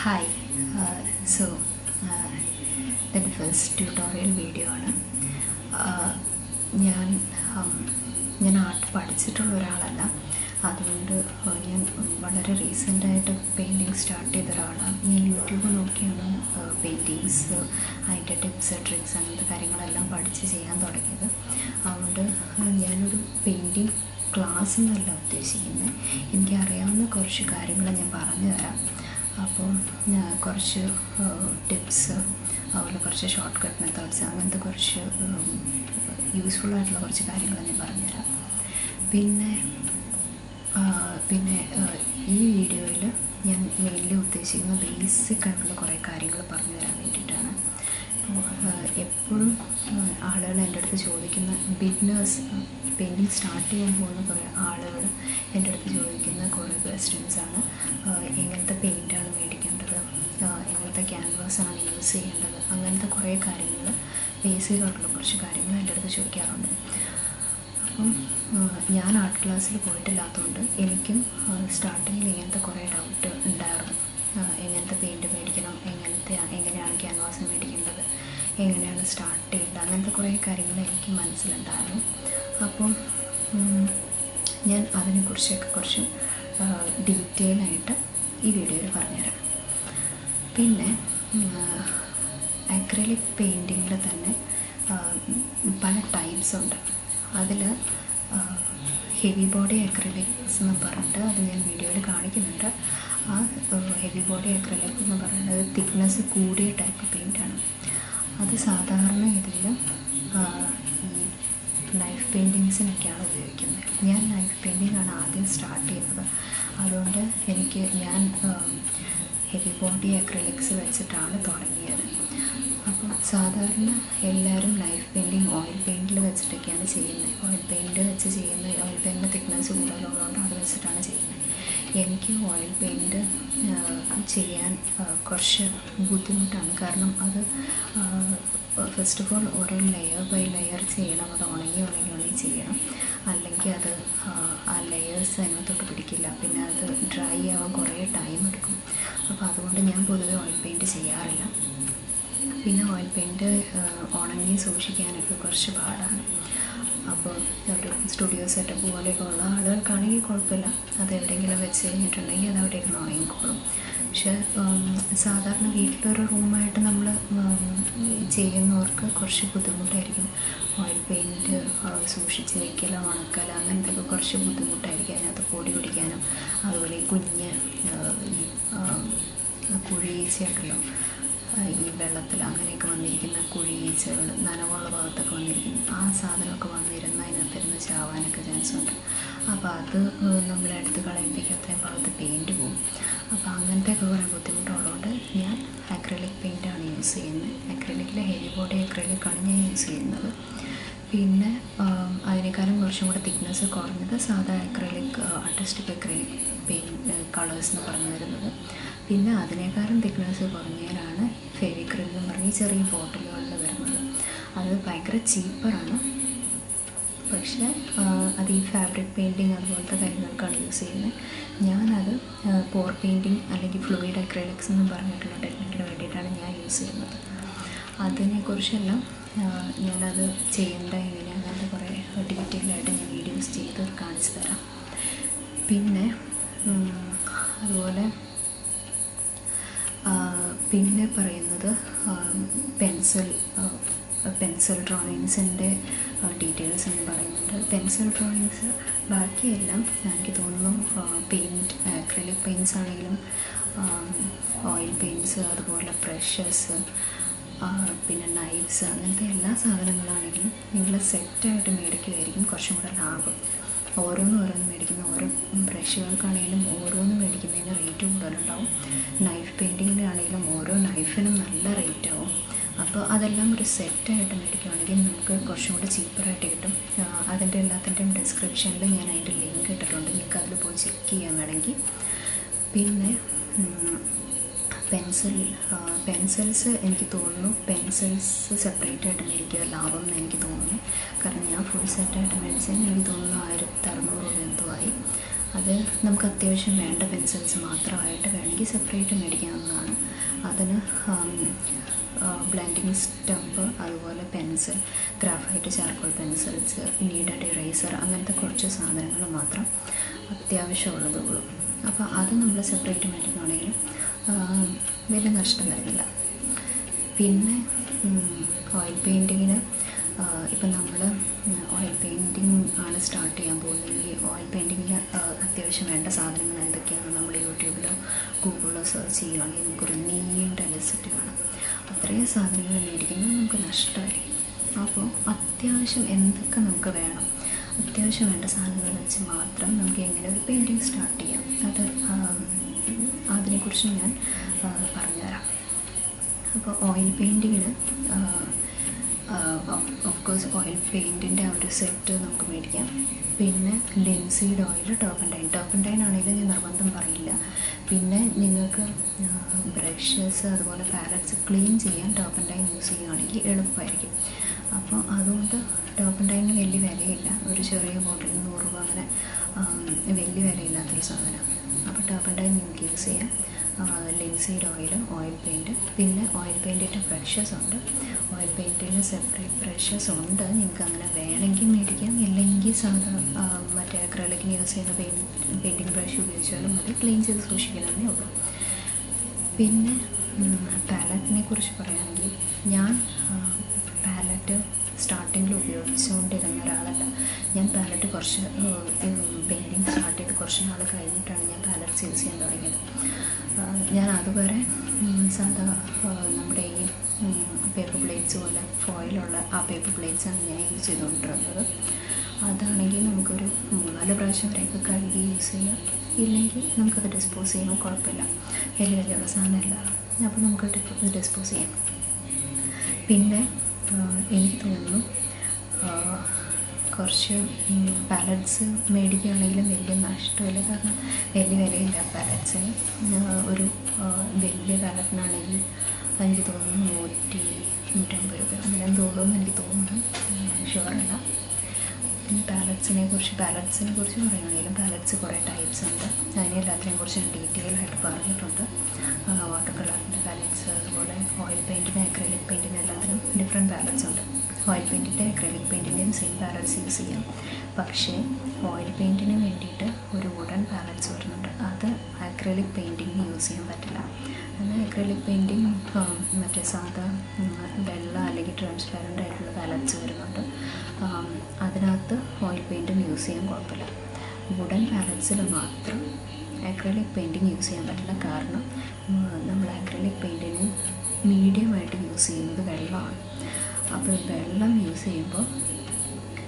Hi so എന്റെ first tutorial video ആണ്. Uh, ഞാൻ um, ഞാൻ ആർട്ട് പഠിച്ചിട്ടുള്ള ഒരാളല്ല. അതുകൊണ്ട് uh, ഞാൻ വളരെ റീസെന്റായിട്ട് പെയിന്റിങ് സ്റ്റാർട്ട് ചെയ്ത ഒരാളാണ്. ഞാൻ യൂട്യൂബ് നോക്കിയാണ് പെയിന്റിങ്സ് അതിന്റെ ടിപ്സ് ട്രിക്സ് അങ്ങനത്തെ കാര്യങ്ങളെല്ലാം പഠിച്ച് ചെയ്യാൻ തുടങ്ങിയത്. അതുകൊണ്ട് uh, ഞാനൊരു പെയിന്റിങ് ക്ലാസ് എന്നല്ല ഉദ്ദേശിക്കുന്നത് എനിക്കറിയാവുന്ന കുറച്ച് കാര്യങ്ങൾ ഞാൻ പറഞ്ഞു തരാം. അപ്പോൾ ഞാൻ കുറച്ച് ടിപ്സ് അതുപോലെ കുറച്ച് ഷോർട്ട് കട്ട് മെത്തേഡ്സ് അങ്ങനത്തെ കുറച്ച് യൂസ്ഫുൾ ആയിട്ടുള്ള കുറച്ച് കാര്യങ്ങൾ ഞാൻ പറഞ്ഞുതരാം. പിന്നെ പിന്നെ ഈ വീഡിയോയിൽ ഞാൻ മെയിൻലി ഉദ്ദേശിക്കുന്ന ബേസിക് ആയിട്ടുള്ള കുറേ കാര്യങ്ങൾ പറഞ്ഞു തരാൻ വേണ്ടിയിട്ടാണ് എപ്പോഴും ആളുകൾ എന്റെ അടുത്ത് ചോദിക്കുന്ന ബിഗ്നേഴ്സ് പെയിന്റിങ് സ്റ്റാർട്ട് ചെയ്യാൻ പോകുന്ന കുറേ ആളുകൾ എന്റെ അടുത്ത് ചോദിക്കുന്ന കുറേ ക്വസ്റ്റ്യൻസ് ആണ്. എങ്ങനത്തെ പെയിന്റാണ് മേടിക്കേണ്ടത്? എങ്ങനത്തെ ആണ് യൂസ് ചെയ്യേണ്ടത്? അങ്ങനത്തെ കുറേ കാര്യങ്ങൾ ബേസിക് ആയിട്ടുള്ള കുറച്ച് കാര്യങ്ങൾ എന്റെ അടുത്ത് ചോദിക്കാറുണ്ട്. അപ്പം ഞാൻ ആർട്ട് ക്ലാസ്സിൽ പോയിട്ടില്ലാത്തതുകൊണ്ട് എനിക്കും സ്റ്റാർട്ടിങ്ങിൽ ഇങ്ങനത്തെ കുറേ ഡൗട്ട് ഉണ്ടായിരുന്നു. എങ്ങനത്തെ പെയിന്റ് മേടിക്കണം? എങ്ങനത്തെ എങ്ങനെയാണ് ക്യാൻവാസ് മേടിക്കേണ്ടത്? എങ്ങനെയാണ് സ്റ്റാർട്ട് ചെയ്യേണ്ടത്? അങ്ങനത്തെ കുറേ കാര്യങ്ങൾ എനിക്ക് മനസ്സിലുണ്ടായിരുന്നു. അപ്പം ഞാൻ അതിനെക്കുറിച്ചൊക്കെ കുറച്ച് ഡീറ്റെയിൽ ആയിട്ട് ഈ വീഡിയോയിൽ പറഞ്ഞുതരാം. പിന്നെ അക്രലിക് പെയിന്റിങ്ങിൽ തന്നെ പല ടൈപ്സ് ഉണ്ട്. അതിൽ ഹെവി ബോഡി അക്രലിക്സ് എന്ന് പറഞ്ഞിട്ട് അത് ഞാൻ വീഡിയോയിൽ കാണിക്കുന്നുണ്ട്. ആ ഹെവി ബോഡി അക്രലിക് എന്ന് പറയുന്നത് തിക്നെസ് കൂടിയ ടൈപ്പ് പെയിന്റാണ് അത് സാധാരണ ഇതിൽ ലൈഫ് പെയിന്റിങ്സിനൊക്കെയാണ് ഉപയോഗിക്കുന്നത്. ഞാൻ നൈഫ് പെയിന്റിങ്ങാണ് ആദ്യം സ്റ്റാർട്ട് ചെയ്തത് അതുകൊണ്ട് എനിക്ക് ഞാൻ ഹെവി ബോഡി അക്രലിക്സ് വെച്ചിട്ടാണ് തുടങ്ങിയത്. അപ്പോൾ സാധാരണ എല്ലാവരും ലൈഫ് പെയിന്റിങ് ഓയിൽ പെയിന്റിൽ വെച്ചിട്ടൊക്കെയാണ് ചെയ്യുന്നത്. ഓയിൽ പെയിന്റ് വെച്ച് ചെയ്യുന്ന ഓയിൽ പെയിന്റിന്റെ തിക്നെസ് കൂടുതലുള്ളതുകൊണ്ട് അത് വെച്ചിട്ടാണ് ചെയ്യുന്നത്. എനിക്ക് ഓയിൽ പെയിന്റ് ചെയ്യാൻ കുറച്ച് ബുദ്ധിമുട്ടാണ്. കാരണം അത് ഫസ്റ്റ് ഓഫ് ഓൾ ഓരോ ലെയർ ബൈ ലെയർ ചെയ്യണം. അത് ഉണങ്ങി ഉണങ്ങി ഉണങ്ങി ചെയ്യണം. അല്ലെങ്കിൽ അത് ആ, ലെയേഴ്സ് അതിനകത്തോട്ട് പിടിക്കില്ല. പിന്നെ അത് ഡ്രൈ ആവാൻ കുറേ ടൈം എടുക്കും. അപ്പോൾ അതുകൊണ്ട് ഞാൻ പൊതുവെ ഓയിൽ പെയിന്റ് ചെയ്യാറില്ല. പിന്നെ ഓയിൽ പെയിന്റ് ഉണങ്ങി സൂക്ഷിക്കാനൊക്കെ കുറച്ച് പാടാണ്. അപ്പോൾ ഒരു സ്റ്റുഡിയോ സെറ്റപ്പ് പോലെയൊക്കെ ഉള്ള ആളുകൾക്കാണെങ്കിൽ കുഴപ്പമില്ല. അത് എവിടെയെങ്കിലും വെച്ച് കഴിഞ്ഞിട്ടുണ്ടെങ്കിൽ അത് അവിടെ ഇരുന്ന് ഉണങ്ങിക്കോളും പക്ഷെ സാധാരണ വീട്ടിലൊരു റൂമായിട്ട് നമ്മൾ ചെയ്യുന്നവർക്ക് കുറച്ച് ബുദ്ധിമുട്ടായിരിക്കും. ഓയിൽ പെയിന്റ് സൂക്ഷിച്ച് വയ്ക്കല ഉണക്കൽ അങ്ങനത്തെ ഒക്കെ കുറച്ച് ബുദ്ധിമുട്ടായിരിക്കും അതിനകത്ത് പൊടി പിടിക്കാനും. അതുപോലെ കുഞ്ഞ് ഈ ഈ വെള്ളത്തിൽ അങ്ങനെയൊക്കെ വന്നിരിക്കുന്ന കുഴിയീച്ചകൾ നനവുള്ള ഭാഗത്തൊക്കെ വന്നിരിക്കുന്നു ആ സാധനമൊക്കെ വന്നിരുന്ന് ചാവാനൊക്കെ ചാൻസ് ഉണ്ട് അപ്പോൾ അത് നമ്മളെടുത്ത് കളയുമ്പോഴേക്കും അത്രയും ഭാഗത്ത് പെയിന്റ് പോകും അപ്പോൾ അങ്ങനത്തെയൊക്കെ കുറേ ബുദ്ധിമുട്ടുള്ളതുകൊണ്ട് ഞാൻ അക്രലിക് പെയിന്റാണ് യൂസ് ചെയ്യുന്നത്. അക്രലിക്കിലെ ഹെവി ബോഡി അക്രലിക്കാണ് ഞാൻ യൂസ് ചെയ്യുന്നത്. പിന്നെ അതിനേക്കാളും കുറച്ചും കൂടെ തിക്നെസ് കുറഞ്ഞത് സാധാ acrylic artistic acrylic paint colours എന്ന് പറഞ്ഞു വരുന്നത്. പിന്നെ അതിനേക്കാളും തിക്നെസ് കുറഞ്ഞതിനാണ് ഫെവിക്രിൽ എന്ന് പറഞ്ഞ് ചെറിയ ബോട്ടിലുകളിൽ വരുന്നത്. അത് ഭയങ്കര ചീപ്പറാണ് പക്ഷേ അത് ഈ ഫാബ്രിക് പെയിന്റിങ് അതുപോലത്തെ കാര്യങ്ങൾക്കാണ് യൂസ് ചെയ്യുന്നത്. ഞാനത് പോർ പെയിന്റിങ് അല്ലെങ്കിൽ ഫ്ലൂയിഡ് അക്രലിക്സ് എന്ന് പറഞ്ഞിട്ടുള്ള ടെക്നിക്കിന് വേണ്ടിയിട്ടാണ് ഞാൻ യൂസ് ചെയ്യുന്നത്. അതിനെക്കുറിച്ചെല്ലാം ഞാനത് ചെയ്യേണ്ട എങ്ങനെ അങ്ങനത്തെ കുറേ ഡീറ്റെയിൽഡായിട്ട് ഞാൻ വീഡിയോസ് ചെയ്ത് കാണിച്ചു തരാം. പിന്നെ അതുപോലെ പിന്നെ പറയുന്നത് പെൻസിൽ പെൻസിൽ ഡ്രോയിങ്സിന്റെ ഡീറ്റെയിൽസ് ഞാൻ പറയുന്നുണ്ട് പെൻസിൽ ഡ്രോയിങ്സ് ബാക്കിയെല്ലാം എനിക്ക് തോന്നുന്നു പെയിന്റ് അക്രലിക് പെയിന്റ്സ് ആണെങ്കിലും ഓയിൽ പെയിന്റ്സ് അതുപോലെ ബ്രഷസ് പിന്നെ നൈഫ്സ് അങ്ങനത്തെ എല്ലാ സാധനങ്ങളാണെങ്കിലും നിങ്ങൾ സെറ്റായിട്ട് മേടിക്കുകയായിരിക്കും കുറച്ചും കൂടെ ലാഭം. ഓരോന്ന് ഓരോന്ന് മേടിക്കുന്ന ഓരോ ബ്രഷുകൾക്കാണെങ്കിലും ഓരോന്ന് മേടിക്കുന്നതിന് റേറ്റ് കൂടുതലുണ്ടാവും. നൈഫ് പെയിന്റിങ്ങിനാണെങ്കിലും ഓരോ നൈഫിനും നല്ല റേറ്റ് ആവും. അപ്പോൾ അതെല്ലാം ഒരു സെറ്റായിട്ട് മേടിക്കുകയാണെങ്കിൽ നമുക്ക് കുറച്ചും കൂടി ചീപ്പറായിട്ട് കിട്ടും. അതിന്റെ എല്ലാത്തിന്റെയും ഡിസ്ക്രിപ്ഷനിൽ ഞാൻ അതിന്റെ ലിങ്ക് ഇട്ടിട്ടുണ്ട്. നിങ്ങൾക്ക് അതിൽ പോയി ചെക്ക് ചെയ്യാൻ വേണമെങ്കിൽ. പിന്നെ പെൻസിൽ പെൻസിൽസ് എനിക്ക് തോന്നുന്നു പെൻസിൽസ് സെപ്പറേറ്റ് ആയിട്ട് മേടിക്കുക ലാഭം എന്ന് എനിക്ക് തോന്നുന്നു. കാരണം ഞാൻ ഫുൾ സെറ്റായിട്ട് മേടിച്ചതിന് എനിക്ക് തോന്നുന്നു ആയിരത്തി അറുന്നൂറ് രൂപ എന്തോ ആയി. അത് നമുക്ക് അത്യാവശ്യം വേണ്ട പെൻസിൽസ് മാത്രമായിട്ട് വേണമെങ്കിൽ സെപ്പറേറ്റ് മേടിക്കാവുന്നതാണ്. അതിന് ബ്ലെൻഡിങ് സ്റ്റമ്പ് അതുപോലെ pencil graphite charcoal pencils needed eraser അങ്ങനത്തെ കുറച്ച് സാധനങ്ങൾ മാത്രം അത്യാവശ്യമുള്ളതേ ഉള്ളൂ അപ്പോൾ അത് നമ്മൾ സെപ്പറേറ്റ് മേടിക്കുകയാണെങ്കിൽ വലിയ നഷ്ടം വരുന്നില്ല. പിന്നെ ഓയിൽ പെയിന്റിങ്ങിന് ഇപ്പം നമ്മൾ ഓയിൽ പെയിന്റിങ് ആണ് സ്റ്റാർട്ട് ചെയ്യാൻ പോകുന്നതെങ്കിൽ ഓയിൽ പെയിന്റിങ്ങിന് അത്യാവശ്യം വേണ്ട സാധനങ്ങൾ എന്തൊക്കെയാണ്? നമ്മൾ യൂട്യൂബിലോ ഗൂഗിളിലോ സെർച്ച് ചെയ്യുകയാണെങ്കിൽ നമുക്കൊരു നീണ്ട ലിസ്റ്റ് കാണാം. അത്രയും സാധനങ്ങൾ മേടിക്കുന്നത് നമുക്ക് നഷ്ടമായിരിക്കും അപ്പോൾ അത്യാവശ്യം എന്തൊക്കെ നമുക്ക് വേണം? അത്യാവശ്യം വേണ്ട സാധനങ്ങൾ വെച്ച് മാത്രം നമുക്ക് എങ്ങനെ ഒരു പെയിന്റിങ് സ്റ്റാർട്ട് ചെയ്യാം? അത് അതിനെക്കുറിച്ച് ഞാൻ പറഞ്ഞുതരാം. അപ്പോൾ ഓയിൽ പെയിന്റിങ്ങിന് ഓഫ് കോഴ്സ് ഓയിൽ പെയിന്റിന്റെ ആ ഒരു സെറ്റ് നമുക്ക് മേടിക്കാം. പിന്നെ ലിൻസീഡ് ഓയിൽ ടോപ്പൻഡൈൻ ടോപ്പൻഡൈൻ ആണെങ്കിലും ഞാൻ നിർബന്ധം പറയില്ല. പിന്നെ നിങ്ങൾക്ക് ബ്രഷസ് അതുപോലെ പാലറ്റ്സ് ക്ലീൻ ചെയ്യാൻ ടോപ്പൻഡൈൻ യൂസ് ചെയ്യുകയാണെങ്കിൽ എളുപ്പമായിരിക്കും. അപ്പോൾ അതുകൊണ്ട് ടോപ്പൻഡൈന് വലിയ വിലയില്ല. ഒരു ചെറിയ ബോട്ടിൽ നൂറ് രൂപ അങ്ങനെ വലിയ വിലയില്ലാത്തൊരു സാധനം. അപ്പോൾ ടോപ്പൻഡൈൻ നിങ്ങൾക്ക് യൂസ് ചെയ്യാം. ലിൻസീഡ് ഓയിൽ ഓയിൽ പെയിന്റ് പിന്നെ ഓയിൽ പെയിന്റിന്റെ ബ്രഷസ് ഉണ്ട്. ഓയിൽ പെയിന്റിന് സെപ്പറേറ്റ് ബ്രഷസ് ഉണ്ട്. നിങ്ങൾക്ക് അങ്ങനെ വേണമെങ്കിൽ മേടിക്കാം. ഇല്ലെങ്കിൽ സാധാ മറ്റേ അക്രലിക്കിന് യൂസ് ചെയ്യുന്ന പെയിന്റ് പെയിന്റിങ് ബ്രഷ് ഉപയോഗിച്ചാലും മതി. ക്ലീൻ ചെയ്ത് സൂക്ഷിക്കണമെന്നേ ഉള്ളൂ. പിന്നെ പാലറ്റിനെ കുറിച്ച് പറയുകയാണെങ്കിൽ ഞാൻ പാലറ്റ് സ്റ്റാർട്ടിങ്ങിൽ ഉപയോഗിച്ചുകൊണ്ടിരുന്ന ഒരാളല്ല. ഞാൻ പാലറ്റ് കുറച്ച് പെയിന്റിങ് സ്റ്റാർട്ട് ചെയ്ത് കുറച്ച് നാൾ കഴിഞ്ഞിട്ടാണ് ഞാൻ പാലറ്റ്സ് യൂസ് ചെയ്യാൻ തുടങ്ങിയത്. ഞാൻ അതുവരെ സാധാ നമ്മുടെ ഈ പേപ്പർ പ്ലേറ്റ്സ് പോലെ ഫോയിലുള്ള ആ പേപ്പർ പ്ലേറ്റ്സാണ് ഞാൻ യൂസ് ചെയ്തുകൊണ്ടിരുന്നത്. അതാണെങ്കിൽ നമുക്കൊരു മൂന്നാൽ പ്രാവശ്യം വരെയൊക്കെ കഴുകി യൂസ് ചെയ്യാം. ഇല്ലെങ്കിൽ നമുക്കത് ഡിസ്പോസ് ചെയ്യുമ്പോൾ കുഴപ്പമില്ല. വലിയ വലിയുള്ള സാധനമല്ല. അപ്പോൾ നമുക്ക് ഡിസ്പോസ് ചെയ്യാം. പിന്നെ എനിക്ക് തോന്നുന്നു. കുറച്ച് പാലറ്റ്സ് മേടിക്കുകയാണെങ്കിലും വലിയ നഷ്ടമില്ല. കാരണം വലിയ വിലയില്ല പാലറ്റ്സിന് ഒരു വലിയ പാലറ്റിനാണെങ്കിൽ എനിക്ക് തോന്നുന്നു നൂറ്റി നൂറ്റമ്പത് രൂപ. അങ്ങനെ തോന്നുമെന്ന് എനിക്ക് തോന്നുന്നു. ഷുവറല്ല പാലറ്റ്സിനെ കുറിച്ച് പാലറ്റ്സിനെ കുറിച്ച് പറയുകയാണെങ്കിലും പാലറ്റ്സ് കുറേ ടൈപ്സ് ഉണ്ട്. അതിനെ എല്ലാത്തിനെയും കുറിച്ച് ഡീറ്റെയിൽ ആയിട്ട് പറഞ്ഞിട്ടുണ്ട്. വാട്ടർ കളറിന്റെ പാലറ്റ്സ് അതുപോലെ ഓയിൽ പെയിന്റിന് അക്രലിക് പെയിന്റിന് എല്ലാത്തിനും ഡിഫറെന്റ് പാലറ്റ്സ് ഉണ്ട്. ഓയിൽ പെയിന്റിന്റെ അക്രലിക് പെയിന്റിന്റെയും സെയിം പാലറ്റ്സ് യൂസ് ചെയ്യാം. പക്ഷേ ഓയിൽ പെയിന്റിന് വേണ്ടിയിട്ട് ഒരു വുഡൻ പാലറ്റ്സ് വരുന്നുണ്ട്. അത് അക്രലിക് പെയിന്റിങ്ങിന് യൂസ് ചെയ്യാൻ പറ്റില്ല. എന്നാൽ അക്രലിക് പെയിന്റിങ് മറ്റേ സാധാ വെള്ള അല്ലെങ്കിൽ ട്രാൻസ്പാരന്റ് ആയിട്ടുള്ള പാലറ്റ്സ് വരുന്നുണ്ട്. അതിനകത്ത് ഓയിൽ പെയിന്റും യൂസ് ചെയ്യാൻ കുഴപ്പമില്ല. വുഡൻ പാലറ്റ്സിൽ മാത്രം അക്രലിക് പെയിന്റിങ് യൂസ് ചെയ്യാൻ പറ്റില്ല കാരണം നമ്മൾ അക്രലിക് പെയിന്റിന് മീഡിയമായിട്ട് യൂസ് ചെയ്യുന്നത് വെള്ളമാണ്. അപ്പോൾ വെള്ളം യൂസ് ചെയ്യുമ്പോൾ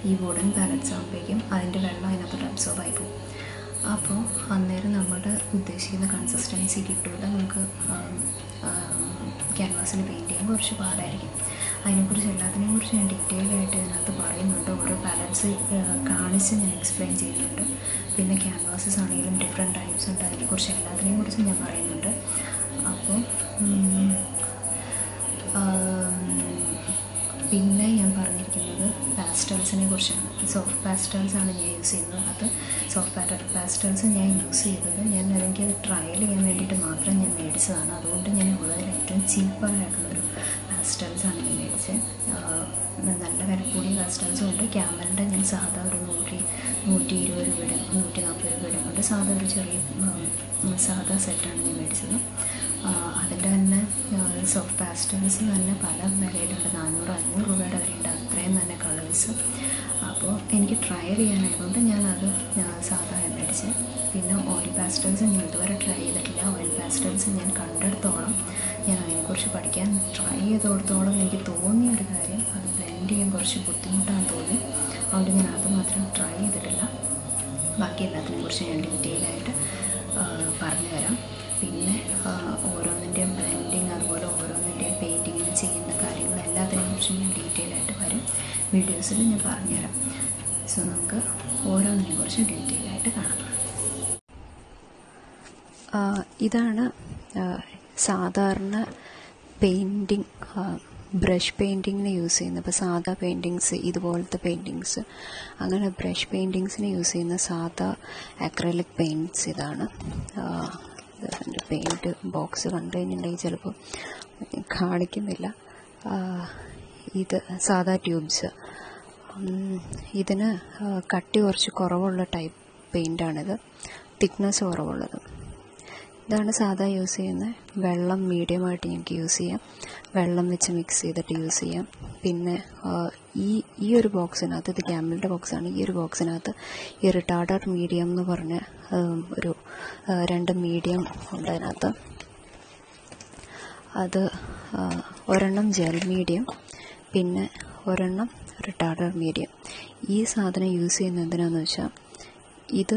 ഈ വുഡൻ പാലറ്റ്സ് ആകുമ്പോഴേക്കും അതിന്റെ വെള്ളം അതിനകത്തോട്ട് അബ്സോർബ് ആയി പോകും. അപ്പോൾ അന്നേരം നമ്മുടെ ഉദ്ദേശിക്കുന്ന കൺസിസ്റ്റൻസി കിട്ടില്ല നമുക്ക് ക്യാൻവാസിൽ പെയിന്റ് ചെയ്യാൻ കുറച്ച് പാടായിരിക്കും. അതിനെക്കുറിച്ച് എല്ലാത്തിനെയും കുറിച്ച് ഞാൻ ഡീറ്റെയിൽ ആയിട്ട് ഇതിനകത്ത് പറയുന്നുണ്ട്. ഓരോ ബാലൻസ് കാണിച്ച് ഞാൻ എക്സ്പ്ലെയിൻ ചെയ്യുന്നുണ്ട്. പിന്നെ ക്യാൻവാസസ് ആണെങ്കിലും ഡിഫറെന്റ് ടൈപ്സ് ഉണ്ട്. അതിനെക്കുറിച്ച് എല്ലാത്തിനെയും കുറിച്ച് ഞാൻ പറയുന്നുണ്ട്. അപ്പോൾ പിന്നെ ഞാൻ പറഞ്ഞിരിക്കുന്നത് പാസ്റ്റൽസിനെ കുറിച്ചാണ്. സോഫ്റ്റ് പാസ്റ്റൽസ് ആണ് ഞാൻ യൂസ് ചെയ്യുന്നത്. അത് സോഫ്റ്റ് പാസ്റ്റൽസ് ഞാൻ യൂസ് ചെയ്തത് ഞാൻ എനിക്കത് ട്രയൽ ചെയ്യാൻ വേണ്ടിയിട്ട് മാത്രം ഞാൻ മേടിച്ചതാണ്. അതുകൊണ്ട് ഞാൻ ഉള്ളതിൽ ഏറ്റവും ചീപ്പായിട്ടുള്ളൊരു പാസ്റ്റൽസ് ആണ് നല്ല വില കൂടിയ പാസ്റ്റൽസും ഉണ്ട് ക്യാമറിന്റെ ഞാൻ സാധാ ഒരു നൂറ്റി നൂറ്റി ഇരുപത് രൂപയുടെ നൂറ്റി നാൽപ്പത് രൂപയുടെ കൊണ്ട് സാധാ ഒരു ചെറിയ സാധാ സെറ്റാണ് ഞാൻ മേടിച്ചത്. അതിന്റെ തന്നെ സോഫ്റ്റ് പാസ്റ്റൽസ് തന്നെ പല വിലയിലുണ്ട് നാനൂറ് അഞ്ഞൂറ് രൂപയുടെ വരെയുണ്ട് അത്രയും തന്നെ കളേഴ്സ് അപ്പോൾ എനിക്ക് ട്രയൽ ചെയ്യാനായതുകൊണ്ട് ഞാനത് സാധാരണ മേടിച്ച് പിന്നെ ഓയിൽ പാസ്റ്റൽസ് ഞാൻ ഇതുവരെ ട്രൈ ചെയ്തിട്ടില്ല. ഓയിൽ പാസ്റ്റൽസ് ഞാൻ കണ്ടെടുത്തോളം. ഞാൻ അതിനെക്കുറിച്ച് പഠിക്കാൻ ട്രൈ ചെയ്തെടുത്തോളം എനിക്ക് തോന്നിയ ഒരു കാര്യം അത് ബ്ലെൻഡ് ചെയ്യാൻ കുറച്ച് ബുദ്ധിമുട്ടാണ് തോന്നി. അതുകൊണ്ട് ഞാൻ അത് മാത്രം ട്രൈ ചെയ്തിട്ടില്ല. ബാക്കി എല്ലാത്തിനെക്കുറിച്ച് ഞാൻ ഡീറ്റെയിൽ ആയിട്ട് പറഞ്ഞു തരാം പിന്നെ ഓരോന്നിന്റെയും ബ്ലെൻഡിങ് അതുപോലെ ഓരോന്നിന്റെയും പെയിന്റിങ്ങിന് ചെയ്യുന്ന കാര്യങ്ങൾ എല്ലാത്തിനെക്കുറിച്ചും ഞാൻ ഡീറ്റെയിൽ ആയിട്ട് വരും. വീഡിയോസിൽ ഞാൻ പറഞ്ഞുതരാം. സോ നമുക്ക് ഓരോന്നിനെ കുറിച്ചും ഡീറ്റെയിൽ ആയിട്ട് കാണാം. ഇതാണ് സാധാരണ പെയിന്റിങ് ബ്രഷ് പെയിന്റിങ്ങിന് യൂസ് ചെയ്യുന്ന ഇപ്പോൾ സാധാ പെയിന്റിങ്സ് ഇതുപോലത്തെ പെയിന്റിങ്സ് അങ്ങനെ ബ്രഷ് പെയിന്റിങ്സിന് യൂസ് ചെയ്യുന്ന സാധാ അക്രലിക് പെയിന്റ്സ് ഇതാണ്. പെയിന്റ് ബോക്സ് കണ്ടു കഴിഞ്ഞിട്ടുണ്ടെങ്കിൽ ചിലപ്പോൾ കാണിക്കുന്നില്ല. ഇത് സാധാ ട്യൂബ്സ് ഇതിന് കട്ടി കുറച്ച് കുറവുള്ള ടൈപ്പ് പെയിന്റാണിത് തിക്നെസ് കുറവുള്ളത്. ഇതാണ് സാധാ യൂസ് ചെയ്യുന്നത്. വെള്ളം മീഡിയമായിട്ട് ഞങ്ങൾക്ക് യൂസ് ചെയ്യാം. വെള്ളം വെച്ച് മിക്സ് ചെയ്തിട്ട് യൂസ് ചെയ്യാം. പിന്നെ ഈ ഈ ഒരു ബോക്സിനകത്ത് ഇത് ക്യാമലിന്റെ ബോക്സാണ് ഈ ഒരു ബോക്സിനകത്ത് ഈ റിട്ടാർഡർ മീഡിയം എന്ന് പറഞ്ഞ ഒരു രണ്ട് മീഡിയം ഉണ്ട് അതിനകത്ത്. അത് ഒരെണ്ണം ജെൽ മീഡിയം പിന്നെ ഒരെണ്ണം റിട്ടാർഡർ മീഡിയം ഈ സാധനം യൂസ് ചെയ്യുന്നത് എന്തിനാന്ന് വെച്ചാൽ ഇത്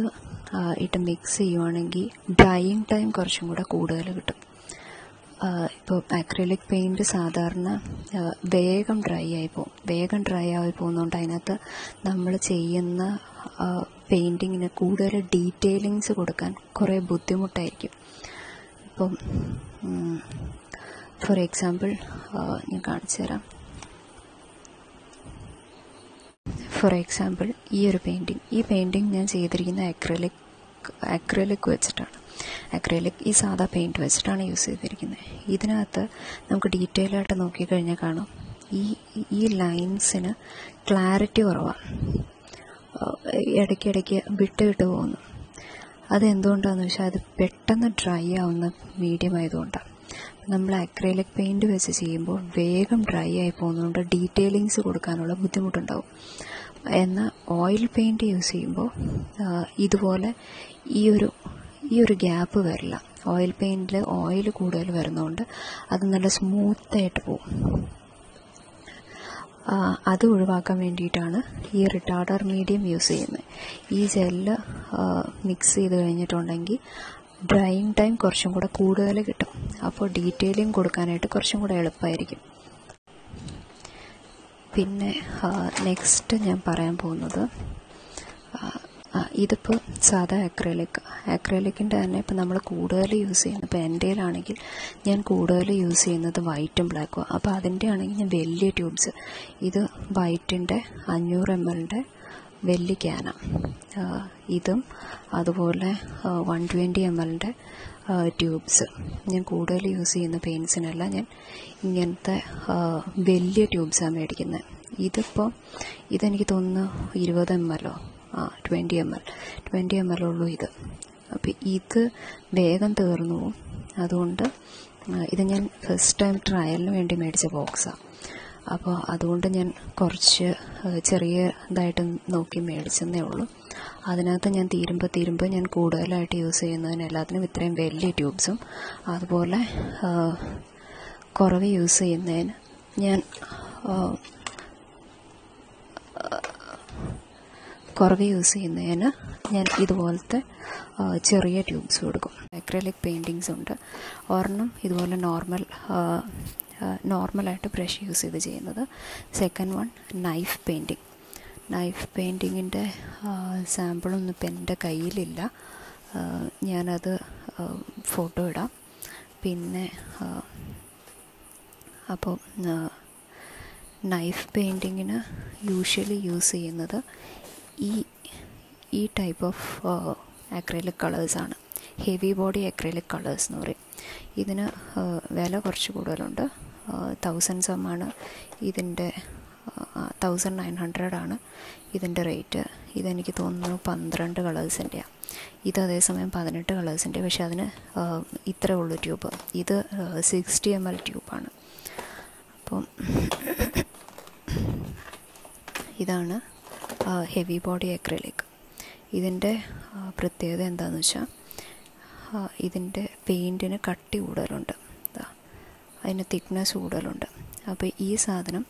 ഇട്ട് മിക്സ് ചെയ്യുവാണെങ്കിൽ ഡ്രൈയിങ് ടൈം കുറച്ചും കൂടെ കൂടുതൽ കിട്ടും. ഇപ്പോൾ അക്രിലിക് പെയിന്റ് സാധാരണ വേഗം ഡ്രൈ ആയി പോകും. വേഗം ഡ്രൈ ആയി പോകുന്നതുകൊണ്ട് അതിനകത്ത് നമ്മൾ ചെയ്യുന്ന പെയിന്റിങ്ങിന് കൂടുതൽ ഡീറ്റെയിലിങ്സ് കൊടുക്കാൻ കുറേ ബുദ്ധിമുട്ടായിരിക്കും. ഇപ്പം ഫോർ എക്സാമ്പിൾ ഞാൻ കാണിച്ചു തരാം. ഫോർ എക്സാമ്പിൾ ഈ ഒരു പെയിന്റിങ് ഈ പെയിന്റിങ് ഞാൻ ചെയ്തിരിക്കുന്ന അക്രലിക് അക്രലിക് വെച്ചിട്ടാണ്. അക്രലിക് ഈ സാധാ പെയിന്റ് വെച്ചിട്ടാണ് യൂസ് ചെയ്തിരിക്കുന്നത്. ഇതിനകത്ത് നമുക്ക് ഡീറ്റെയിൽ ആയിട്ട് നോക്കിക്കഴിഞ്ഞാൽ കാണും. ഈ ഈ ലൈൻസിന് ക്ലാരിറ്റി കുറവാണ് ഇടയ്ക്കിടയ്ക്ക് വിട്ട് വിട്ട് പോകുന്നു. അതെന്തുകൊണ്ടാണെന്ന് വെച്ചാൽ അത് പെട്ടെന്ന് ഡ്രൈ ആവുന്ന മീഡിയം ആയതുകൊണ്ടാണ് നമ്മൾ അക്രലിക് പെയിന്റ് വെച്ച് ചെയ്യുമ്പോൾ വേഗം ഡ്രൈ ആയി പോകുന്നതുകൊണ്ട് ഡീറ്റെയിലിങ്സ് കൊടുക്കാനുള്ള ബുദ്ധിമുട്ടുണ്ടാവും. എന്നാൽ ഓയിൽ പെയിന്റ് യൂസ് ചെയ്യുമ്പോൾ ഇതുപോലെ ഈ ഒരു ഈ ഒരു ഗ്യാപ്പ് വരില്ല. ഓയിൽ പെയിന്റിൽ ഓയിൽ കൂടുതൽ വരുന്നതുകൊണ്ട് അത് നല്ല സ്മൂത്തായിട്ട് പോകും അത് ഒഴിവാക്കാൻ വേണ്ടിയിട്ടാണ് ഈ റിട്ടാർഡർ മീഡിയം യൂസ് ചെയ്യുന്നത്. ഈ ജെല്ല് മിക്സ് ചെയ്ത് കഴിഞ്ഞിട്ടുണ്ടെങ്കിൽ ഡ്രൈയിങ് ടൈം കുറച്ചും കൂടെ കൂടുതൽ കിട്ടും. അപ്പോൾ ഡീറ്റെയിലിംഗ് കൊടുക്കാനായിട്ട് കുറച്ചും കൂടെ എളുപ്പമായിരിക്കും പിന്നെ നെക്സ്റ്റ് ഞാൻ പറയാൻ പോകുന്നത് ഇതിപ്പോൾ സാധാ അക്രലിക് അക്രലിക്കിന്റെ തന്നെ ഇപ്പം നമ്മൾ കൂടുതൽ യൂസ് ചെയ്യുന്നത് ഇപ്പോൾ എന്റെയിലാണെങ്കിൽ ഞാൻ കൂടുതൽ യൂസ് ചെയ്യുന്നത് വൈറ്റും ബ്ലാക്കും അപ്പോൾ അതിന്റെ ആണെങ്കിൽ ഞാൻ വലിയ ട്യൂബ്സ് ഇത് വൈറ്റിന്റെ അഞ്ഞൂറ് എം എല്ലിന്റെ വലിയ ക്യാന ഇതും അതുപോലെ വൺ ട്വന്റി എം എല്ലിന്റെ ട്യൂബ്സ് ഞാൻ കൂടുതൽ യൂസ് ചെയ്യുന്ന പെയിൻസിനല്ല ഞാൻ ഇങ്ങനത്തെ വലിയ ട്യൂബ്സാണ് മേടിക്കുന്നത് ഇതിപ്പോൾ ഇതെനിക്ക് തോന്നുന്നു ഇരുപത് എം എല്ലോ ആ twenty M L twenty M L ഉള്ളൂ ഇത്. അപ്പോൾ ഇത് വേഗം തീർന്നു അതുകൊണ്ട് ഇത് ഞാൻ ഫസ്റ്റ് ടൈം ട്രയലിന് വേണ്ടി മേടിച്ച ബോക്സാണ് അപ്പോൾ അതുകൊണ്ട് ഞാൻ കുറച്ച് ചെറിയ ചെറിയതായിട്ട് നോക്കി മേടിച്ചെന്നേ ഉള്ളൂ. അതിനകത്ത് ഞാൻ തീരുമ്പോൾ തീരുമ്പോൾ ഞാൻ കൂടുതലായിട്ട് യൂസ് ചെയ്യുന്നതിന് എല്ലാത്തിനും ഇത്രയും വലിയ ട്യൂബ്സും അതുപോലെ കുറവ് യൂസ് ചെയ്യുന്നതിന് ഞാൻ കുറവ് യൂസ് ചെയ്യുന്നതിന് ഞാൻ ഇതുപോലത്തെ ചെറിയ ട്യൂബ്സ് കൊടുക്കും. അക്രലിക് പെയിന്റിങ്സ് ഉണ്ട്. ഒരെണ്ണം ഇതുപോലെ നോർമൽ നോർമലായിട്ട് ബ്രഷ് യൂസ് ചെയ്ത് ചെയ്യുന്നത്. Second one knife painting knife പെയിന്റിങ്ങിന്റെ സാമ്പിളൊന്നും ഇപ്പം എന്റെ കയ്യിലില്ല. ഞാനത് ഫോട്ടോ ഇടാം. പിന്നെ അപ്പോൾ നൈഫ് പെയിന്റിങ്ങിന് യൂഷ്വലി യൂസ് ചെയ്യുന്നത് ഈ ഈ ടൈപ്പ് ഓഫ് അക്രലിക് കളേഴ്സാണ് ഹെവി ബോഡി അക്രലിക് കളേഴ്സ് എന്ന് പറയും. ഇതിന് വില കുറച്ച് കൂടുതലുണ്ട്. തൗസൻഡ്സ് ആണ് ഇതിന്റെ തൗസൻഡ് നയൻ ഹൺഡ്രഡ് ആണ് ഇതിന്റെ റേറ്റ് ഇതെനിക്ക് തോന്നുന്നു പന്ത്രണ്ട് കളേഴ്സിന്റെയാണ് ഇത് അതേസമയം പതിനെട്ട് കളേഴ്സിന്റെ പക്ഷേ അതിന് ഇത്രേ ഉള്ളൂ ട്യൂബ് ഇത് സിക്സ്റ്റി എം എൽ ട്യൂബാണ് അപ്പം ഇതാണ് ഹെവി ബോഡി അക്രലിക് ഇതിന്റെ പ്രത്യേകത എന്താണെന്ന് വെച്ചാൽ ഇതിന്റെ പെയിന്റിന് കട്ടി കൂടുതലുണ്ട് അതിന് തിക്നെസ് കൂടുതലുണ്ട് അപ്പോൾ ഈ സാധനം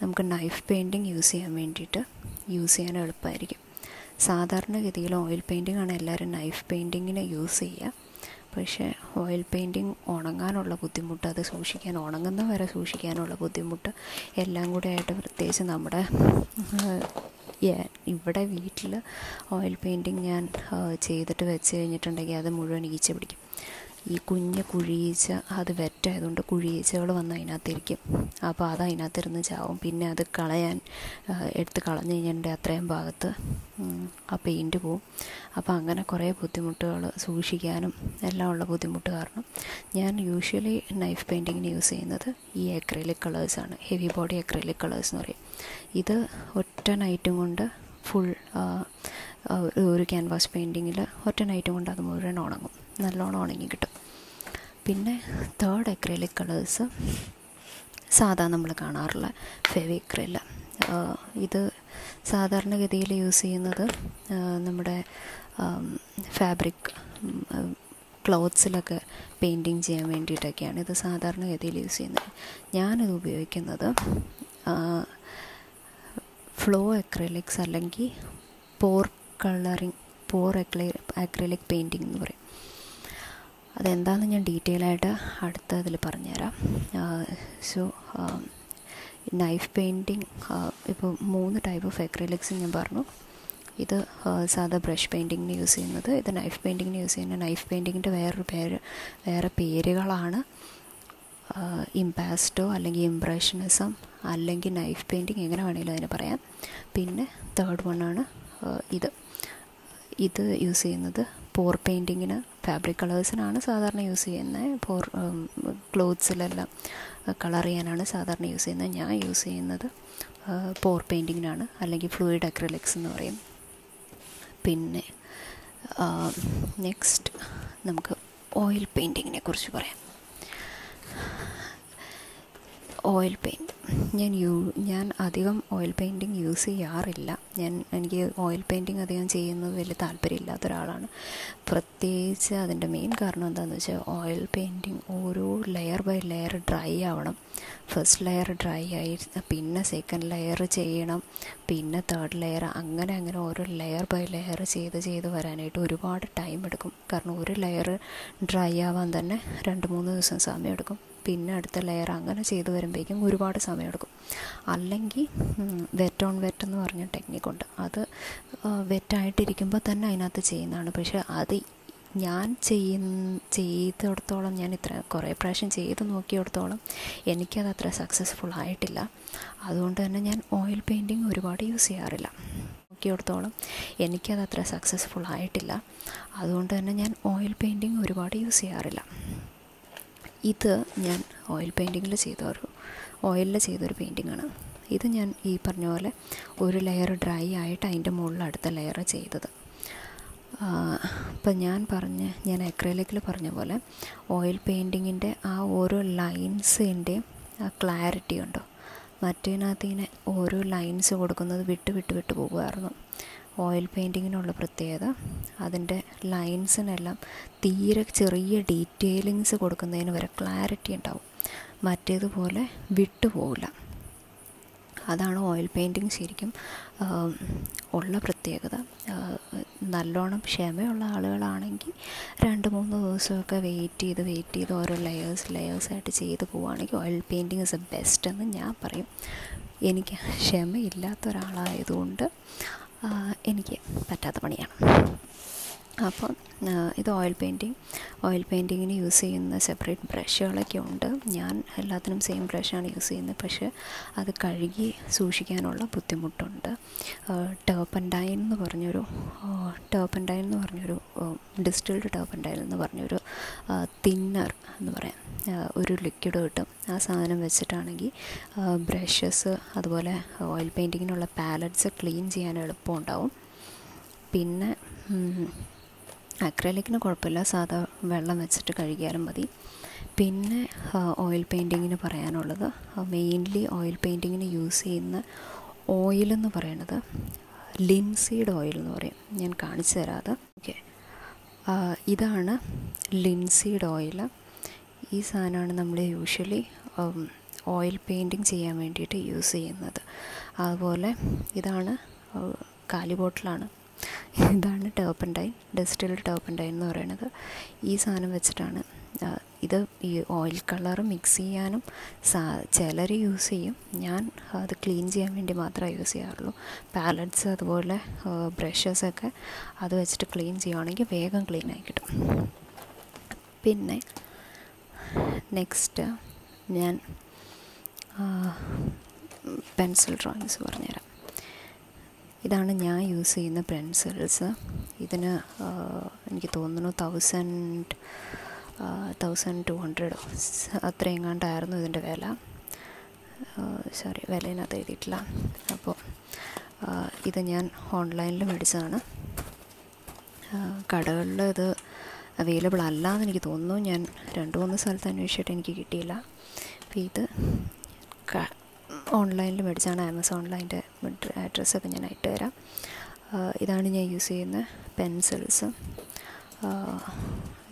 നമുക്ക് നൈഫ് പെയിന്റിങ് യൂസ് ചെയ്യാൻ വേണ്ടിയിട്ട് യൂസ് ചെയ്യാൻ എളുപ്പമായിരിക്കും. സാധാരണഗതിയിൽ ഓയിൽ പെയിന്റിംഗ് ആണ് എല്ലാവരും നൈഫ് പെയിന്റിങ്ങിന് യൂസ് ചെയ്യുക. പക്ഷേ ഓയിൽ പെയിന്റിങ് ഉണങ്ങാനുള്ള ബുദ്ധിമുട്ട് അത് സൂക്ഷിക്കാൻ ഉണങ്ങുന്ന വരെ സൂക്ഷിക്കാനുള്ള ബുദ്ധിമുട്ട് എല്ലാം കൂടെ ആയിട്ട് പ്രത്യേകിച്ച് നമ്മുടെ ഇവിടെ വീട്ടിൽ ഓയിൽ പെയിന്റിങ് ഞാൻ ചെയ്തിട്ട് വെച്ച് കഴിഞ്ഞിട്ടുണ്ടെങ്കിൽ അത് മുഴുവൻ ഈച്ച പിടിക്കും. ഈ കുഞ്ഞ് കുഴിയീച്ച അത് വെറ്റായതുകൊണ്ട് കുഴിയീച്ചകൾ വന്ന് അതിനകത്തിരിക്കും. അപ്പോൾ അത് അതിനകത്തിരുന്ന് ചാവും. പിന്നെ അത് കളയാൻ എടുത്ത് കളഞ്ഞു കഴിഞ്ഞിട്ടുണ്ടെങ്കിൽ അത്രയും ഭാഗത്ത് ആ പെയിന്റ് പോവും. അപ്പോൾ അങ്ങനെ കുറേ ബുദ്ധിമുട്ടുകൾ സൂക്ഷിക്കാനും എല്ലാം ഉള്ള ബുദ്ധിമുട്ട് കാരണം ഞാൻ യൂഷ്വലി നൈഫ് പെയിന്റിങ്ങിന് യൂസ് ചെയ്യുന്നത് ഈ അക്രലിക് കളേഴ്സാണ് ഹെവി ബോഡി അക്രലിക് കളേഴ്സ് എന്ന് പറയും. ഇത് ഒറ്റ നൈറ്റും കൊണ്ട് ഫുൾ ഒരു ക്യാൻവാസ് പെയിന്റിങ്ങിൽ ഒറ്റ നൈറ്റും കൊണ്ട് അത് മുഴുവൻ ഉണങ്ങും. നല്ലോണം ഉണങ്ങി കിട്ടും. പിന്നെ തേർഡ് അക്രലിക് കളേഴ്സ് സാധാ നമ്മൾ കാണാറുള്ള ഫെവിക്രില്ല ഇത് സാധാരണഗതിയിൽ യൂസ് ചെയ്യുന്നത് നമ്മുടെ ഫാബ്രിക് ക്ലോത്ത്സിലൊക്കെ പെയിന്റിങ് ചെയ്യാൻ വേണ്ടിയിട്ടൊക്കെയാണ് ഇത് സാധാരണഗതിയിൽ യൂസ് ചെയ്യുന്നത്. ഞാനിത് ഉപയോഗിക്കുന്നത് ഫ്ലോ അക്രലിക്സ് അല്ലെങ്കിൽ pour colouring pour acrylic painting എന്ന് പറയും. അതെന്താണെന്ന് ഞാൻ ഡീറ്റെയിൽ ആയിട്ട് അടുത്ത ഇതിൽ പറഞ്ഞുതരാം. സോ നൈഫ് പെയിന്റിങ് ഇപ്പോൾ മൂന്ന് ടൈപ്പ് ഓഫ് എക്രിലിക്സ് ഞാൻ പറഞ്ഞു. ഇത് സാധാ ബ്രഷ് പെയിന്റിങ്ങിന് യൂസ് ചെയ്യുന്നത്. ഇത് നൈഫ് പെയിന്റിങ്ങിന് യൂസ് ചെയ്യുന്ന നൈഫ് പെയിന്റിങ്ങിന്റെ വേറൊരു പേര് വേറെ പേരുകളാണ്. ഇമ്പാസ്റ്റോ അല്ലെങ്കിൽ ഇംപ്രഷനിസം അല്ലെങ്കിൽ നൈഫ് പെയിന്റിങ് എങ്ങനെ വേണമെങ്കിലും അതിന് പറയാം. പിന്നെ തേർഡ് വണ്ണാണ് ഇത്. ഇത് യൂസ് ചെയ്യുന്നത് പോർ പെയിന്റിങ്ങിന് ഫാബ്രിക് കളേഴ്സിനാണ് സാധാരണ യൂസ് ചെയ്യുന്നത്. പോർ ക്ലോത്ത്സിലെല്ലാം കളർ ചെയ്യാനാണ് സാധാരണ യൂസ് ചെയ്യുന്നത്. ഞാൻ യൂസ് ചെയ്യുന്നത് പോർ പെയിന്റിങ്ങിനാണ്. അല്ലെങ്കിൽ ഫ്ലൂയിഡ് അക്രലിക്സ് എന്ന് പറയും. പിന്നെ നെക്സ്റ്റ് നമുക്ക് ഓയിൽ പെയിന്റിങ്ങിനെ കുറിച്ച് പറയാം. ഓയിൽ പെയിന്റ് ഞാൻ യൂ ഞാൻ അധികം ഓയിൽ പെയിന്റിങ് യൂസ് ചെയ്യാറില്ല. ഞാൻ എനിക്ക് ഓയിൽ പെയിന്റിങ് അധികം ചെയ്യുന്നത് വലിയ താല്പര്യമില്ലാത്ത ഒരാളാണ്. പ്രത്യേകിച്ച് അതിന്റെ മെയിൻ കാരണം എന്താണെന്ന് വെച്ചാൽ ഓയിൽ പെയിന്റിങ് ഓരോ ലെയർ ബൈ ലെയർ ഡ്രൈ ആവണം. ഫസ്റ്റ് ലെയർ ഡ്രൈ ആയി പിന്നെ സെക്കൻഡ് ലെയർ ചെയ്യണം. പിന്നെ തേർഡ് ലെയർ അങ്ങനെ അങ്ങനെ ഓരോ ലെയർ ബൈ ലെയർ ചെയ്ത് ചെയ്ത് വരാനായിട്ട് ഒരുപാട് ടൈം എടുക്കും. കാരണം ഒരു ലെയർ ഡ്രൈ ആവാൻ തന്നെ രണ്ട് മൂന്ന് ദിവസം സമയം എടുക്കും. പിന്നെ അടുത്ത ലെയർ അങ്ങനെ ചെയ്തു വരുമ്പോഴേക്കും ഒരുപാട് സമയമെടുക്കും. അല്ലെങ്കിൽ വെറ്റ് ഓൺ വെറ്റ് എന്ന് പറഞ്ഞ ടെക്നിക്കുണ്ട് അത് വെറ്റായിട്ടിരിക്കുമ്പോൾ തന്നെ അതിനകത്ത് ചെയ്യുന്നതാണ്. പക്ഷേ അത് ഞാൻ ചെയ്യുന്ന ചെയ്തിടത്തോളം ഞാൻ ഇത്ര കുറേ പ്രാവശ്യം ചെയ്ത് നോക്കിയിടത്തോളം എനിക്കത് അത്ര സക്സസ്ഫുൾ ആയിട്ടില്ല. അതുകൊണ്ട് തന്നെ ഞാൻ ഓയിൽ പെയിന്റിങ് ഒരുപാട് യൂസ് ചെയ്യാറില്ല. നോക്കിയിടത്തോളം എനിക്കത് അത്ര സക്സസ്ഫുൾ ആയിട്ടില്ല. അതുകൊണ്ട് തന്നെ ഞാൻ ഓയിൽ പെയിന്റിങ് ഒരുപാട് യൂസ് ചെയ്യാറില്ല. ഇത് ഞാൻ ഓയിൽ പെയിന്റിങ്ങിൽ ചെയ്ത ഒരു ഓയിലിൽ ചെയ്തൊരു പെയിന്റിങ്ങാണ് ഇത് ഞാൻ ഈ പറഞ്ഞ പോലെ ഒരു ലെയർ ഡ്രൈ ആയിട്ട് അതിന്റെ മുകളിൽ അടുത്ത ലെയർ ചെയ്തത്. അപ്പം ഞാൻ പറഞ്ഞ ഞാൻ അക്രലിക്കിൽ പറഞ്ഞ പോലെ ഓയിൽ പെയിന്റിങ്ങിന്റെ ആ ഓരോ ലൈൻസിന്റെയും ആ ക്ലാരിറ്റി ഉണ്ടോ? മറ്റേതിനകത്ത് ഇങ്ങനെ ഓരോ ലൈൻസ് കൊടുക്കുന്നത് വിട്ട് വിട്ട് വിട്ട് പോകുമായിരുന്നു ഓയിൽ പെയിന്റിങ്ങിനുള്ള പ്രത്യേകത അതിന്റെ ലൈൻസിനെല്ലാം തീരെ ചെറിയ ഡീറ്റെയിലിങ്സ് കൊടുക്കുന്നതിന് വരെ ക്ലാരിറ്റി ഉണ്ടാവും. മറ്റേതുപോലെ വിട്ടുപോകില്ല അതാണ് ഓയിൽ പെയിന്റിങ് ശരിക്കും ഉള്ള പ്രത്യേകത. നല്ലോണം ക്ഷമയുള്ള ആളുകളാണെങ്കിൽ രണ്ട് മൂന്ന് ദിവസമൊക്കെ വെയിറ്റ് ചെയ്ത് വെയിറ്റ് ചെയ്ത് ഓരോ ലെയേഴ്സ് ലെയേഴ്സായിട്ട് ചെയ്ത് പോവുകയാണെങ്കിൽ oil painting is a best എന്ന് ഞാൻ പറയും. എനിക്ക് ക്ഷമയില്ലാത്ത ഒരാളായതുകൊണ്ട് എനിക്ക് പറ്റാത്ത പണിയാണ്. അപ്പം ഇത് ഓയിൽ പെയിന്റിങ് ഓയിൽ പെയിന്റിങ്ങിന് യൂസ് ചെയ്യുന്ന സെപ്പറേറ്റ് ബ്രഷുകളൊക്കെ ഉണ്ട്. ഞാൻ എല്ലാത്തിനും സെയിം ബ്രഷാണ് യൂസ് ചെയ്യുന്നത്. പക്ഷേ അത് കഴുകി സൂക്ഷിക്കാനുള്ള ബുദ്ധിമുട്ടുണ്ട്. ടേപ്പൻഡൈൻ എന്ന് പറഞ്ഞൊരു ടേപ്പൻഡൈൻ എന്ന് പറഞ്ഞൊരു ഡിസ്റ്റിൽഡ് ടേപ്പൻഡൈൻ എന്ന് പറഞ്ഞൊരു തിന്നർ എന്ന് പറയാം. ഒരു ലിക്വിഡ് കിട്ടും. ആ സാധനം വെച്ചിട്ടാണെങ്കിൽ ബ്രഷസ് അതുപോലെ ഓയിൽ പെയിന്റിങ്ങിനുള്ള പാലറ്റ്സ് ക്ലീൻ ചെയ്യാൻ എളുപ്പമുണ്ടാവും. പിന്നെ അക്രലിക്കിന് കുഴപ്പമില്ല. സാധാ വെള്ളം വെച്ചിട്ട് കഴുകിയാലും മതി. പിന്നെ ഓയിൽ പെയിന്റിങ്ങിന് പറയാനുള്ളത് മെയിൻലി ഓയിൽ പെയിന്റിങ്ങിന് യൂസ് ചെയ്യുന്ന ഓയിലെന്ന് പറയണത് ലിൻസീഡ് ഓയിൽ എന്ന് പറയും. ഞാൻ കാണിച്ചു തരാതെ ഓക്കെ. ഇതാണ് ലിൻസീഡ് ഓയിൽ ഈ സാധനമാണ് നമ്മൾ യൂഷ്വലി ഓയിൽ പെയിന്റിങ് ചെയ്യാൻ വേണ്ടിയിട്ട് യൂസ് ചെയ്യുന്നത്. അതുപോലെ ഇതാണ് കാലി ബോട്ടിലാണ് ഇതാണ് ടേപ്പൻഡൈൻ ഡസ്റ്റിൽഡ് ടേപ്പൻഡൈൻ എന്ന് പറയുന്നത്. ഈ സാധനം വെച്ചിട്ടാണ് ഇത് ഈ ഓയിൽ കളർ മിക്സ് ചെയ്യാനും സാ ചിലർ യൂസ് ചെയ്യും. ഞാൻ അത് ക്ലീൻ ചെയ്യാൻ വേണ്ടി മാത്രമേ യൂസ് ചെയ്യാറുള്ളൂ. പാലറ്റ്സ് അതുപോലെ ബ്രഷസൊക്കെ അത് വെച്ചിട്ട് ക്ലീൻ ചെയ്യുകയാണെങ്കിൽ വേഗം ക്ലീൻ ആയി കിട്ടും. പിന്നെ നെക്സ്റ്റ് ഞാൻ പെൻസിൽ ഡ്രോയിങ്സ് പറഞ്ഞുതരാം. ഇതാണ് ഞാൻ യൂസ് ചെയ്യുന്ന പെൻസിൽസ്. ഇതിന് എനിക്ക് തോന്നുന്നു തൗസൻഡ് തൗസൻഡ് ടു ഹൺഡ്രഡ് അത്ര എങ്ങാണ്ടായിരുന്നു ഇതിന്റെ വില. സോറി വിലയിനകത്ത് എഴുതിയിട്ടില്ല. അപ്പോൾ ഇത് ഞാൻ ഓൺലൈനിൽ മേടിച്ചതാണ്. കടകളിൽ ഇത് അവൈലബിൾ അല്ല എന്ന് എനിക്ക് തോന്നുന്നു. ഞാൻ രണ്ട് മൂന്ന് സ്ഥലത്ത് അന്വേഷിച്ചിട്ട് എനിക്ക് കിട്ടിയില്ല. അപ്പോൾ ഇത് ഓൺലൈനിൽ മേടിച്ചാണ് ആമസോണിലതിന്റെ അഡ്രസ്സൊക്കെ ഞാൻ ഇട്ട് തരാം. ഇതാണ് ഞാൻ യൂസ് ചെയ്യുന്ന പെൻസിൽസ്.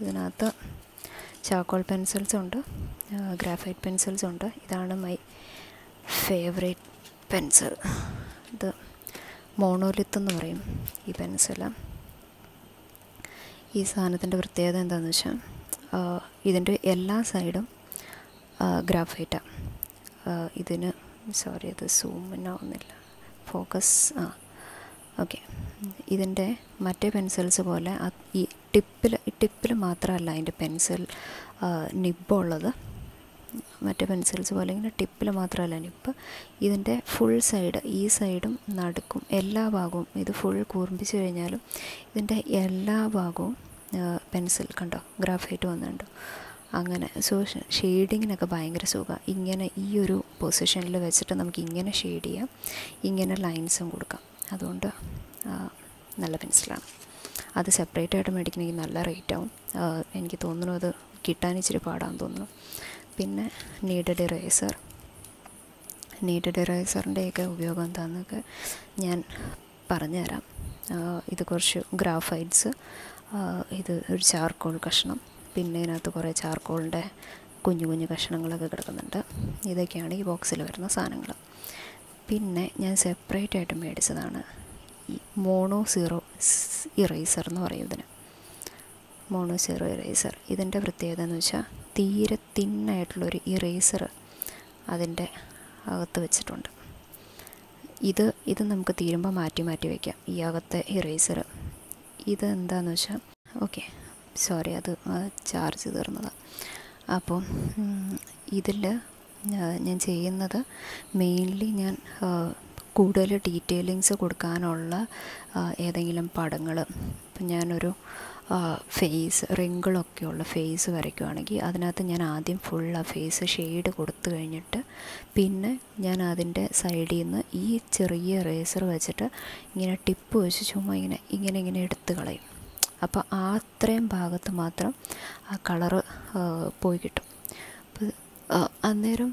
ഇതിനകത്ത് ചാക്കോൾ പെൻസിൽസ് ഉണ്ട് ഗ്രാഫൈറ്റ് പെൻസിൽസ് ഉണ്ട്. ഇതാണ് മൈ ഫേവറേറ്റ് പെൻസിൽ. ഇത് മോണോലിത്ത് എന്ന് പറയും ഈ പെൻസിൽ. ഈ സാധനത്തിന്റെ പ്രത്യേകത എന്താണെന്ന് വെച്ചാൽ ഇതിന്റെ എല്ലാ സൈഡും ഗ്രാഫൈറ്റാണ് ഇതിന് സോറി അത് സൂമിനാവുന്നില്ല ഫോക്കസ് ആ ഓക്കെ ഇതിന്റെ മറ്റേ പെൻസിൽസ് പോലെ ഈ ടിപ്പിൽ ടിപ്പിൽ മാത്രമല്ല അതിന്റെ പെൻസിൽ നിബുള്ളത് മറ്റേ പെൻസിൽസ് പോലെ ഇങ്ങനെ ടിപ്പിൽ മാത്രമല്ല നിപ്പ് ഇതിന്റെ ഫുൾ സൈഡ് ഈ സൈഡും നടുക്കും എല്ലാ ഭാഗവും ഇത് ഫുൾ കൂർമ്പിച്ച് കഴിഞ്ഞാലും ഇതിന്റെ എല്ലാ ഭാഗവും പെൻസിൽ കണ്ടോ ഗ്രാഫൈറ്റ് വന്നിട്ടുണ്ടോ. അങ്ങനെ. സോ ഷെയ്ഡിങ്ങിനൊക്കെ ഭയങ്കര സുഖമാണ് ഇങ്ങനെ ഈ ഒരു പൊസിഷനിൽ വെച്ചിട്ട് നമുക്ക് ഇങ്ങനെ ഷെയ്ഡ് ചെയ്യാം. ഇങ്ങനെ ലൈൻസും കൊടുക്കാം. അതുകൊണ്ട് നല്ല പെൻസിലാണ് അത് സെപ്പറേറ്റ് ആയിട്ട് മേടിക്കണമെങ്കിൽ നല്ല റേറ്റ് ആവും. എനിക്ക് തോന്നുന്നു അത് കിട്ടാൻ ഇച്ചിരി പാടാന്ന് തോന്നുന്നു. പിന്നെ നീഡഡ് ഇറേസർ നീഡഡ് ഇറേസറിന്റെയൊക്കെ ഉപയോഗം എന്താണെന്നൊക്കെ ഞാൻ പറഞ്ഞുതരാം. ഇത് കുറച്ച് ഗ്രാഫൈറ്റ്സ് ഇത് ഒരു ചാർക്കോൾ കഷ്ണം. പിന്നെ ഇതിനകത്ത് കുറേ ചാർക്കോളിന്റെ കുഞ്ഞു കുഞ്ഞു കഷ്ണങ്ങളൊക്കെ കിടക്കുന്നുണ്ട്. ഇതൊക്കെയാണ് ഈ ബോക്സിൽ വരുന്ന സാധനങ്ങൾ. പിന്നെ ഞാൻ സെപ്പറേറ്റ് ആയിട്ട് മേടിച്ചതാണ് ഈ മോണോ സീറോ ഇറേസർ എന്ന് പറയും ഇതിന്. Mono zero eraser. ഇതിന്റെ പ്രത്യേകത എന്ന് വെച്ചാൽ തീരെ തിന്നായിട്ടുള്ളൊരു ഇറേസർ അതിന്റെ അകത്ത് വെച്ചിട്ടുണ്ട്. ഇത് ഇത് നമുക്ക് തീരുമ്പോൾ മാറ്റി മാറ്റി വയ്ക്കാം ഈ അകത്തെ ഇറേസർ. ഇത് എന്താണെന്ന് വെച്ചാൽ ഓക്കെ. സോറി അത് ചാർജ് തീർന്നതാണ് അപ്പോൾ ഇതിൽ ഞാൻ ചെയ്യുന്നത് മെയിൻലി ഞാൻ കൂടുതൽ ഡീറ്റെയിലിങ്സ് കൊടുക്കാനുള്ള ഏതെങ്കിലും പടങ്ങൾ ഇപ്പം ഞാനൊരു ഫേസ് റിങ്കിളൊക്കെയുള്ള ഫേസ് വരയ്ക്കുവാണെങ്കിൽ അതിനകത്ത് ഞാൻ ആദ്യം ഫുൾ ആ ഫേസ് ഷെയ്ഡ് കൊടുത്തു കഴിഞ്ഞിട്ട് പിന്നെ ഞാൻ അതിന്റെ സൈഡിൽ നിന്ന് ഈ ചെറിയ റേസർ വെച്ചിട്ട് ഇങ്ങനെ ടിപ്പ് വെച്ച് ചുമ്മാ ഇങ്ങനെ ഇങ്ങനെ ഇങ്ങനെ എടുത്ത് കളയും. അപ്പോൾ ആ അത്രയും ഭാഗത്ത് മാത്രം ആ കളറ് പോയി കിട്ടും. അപ്പോൾ അന്നേരം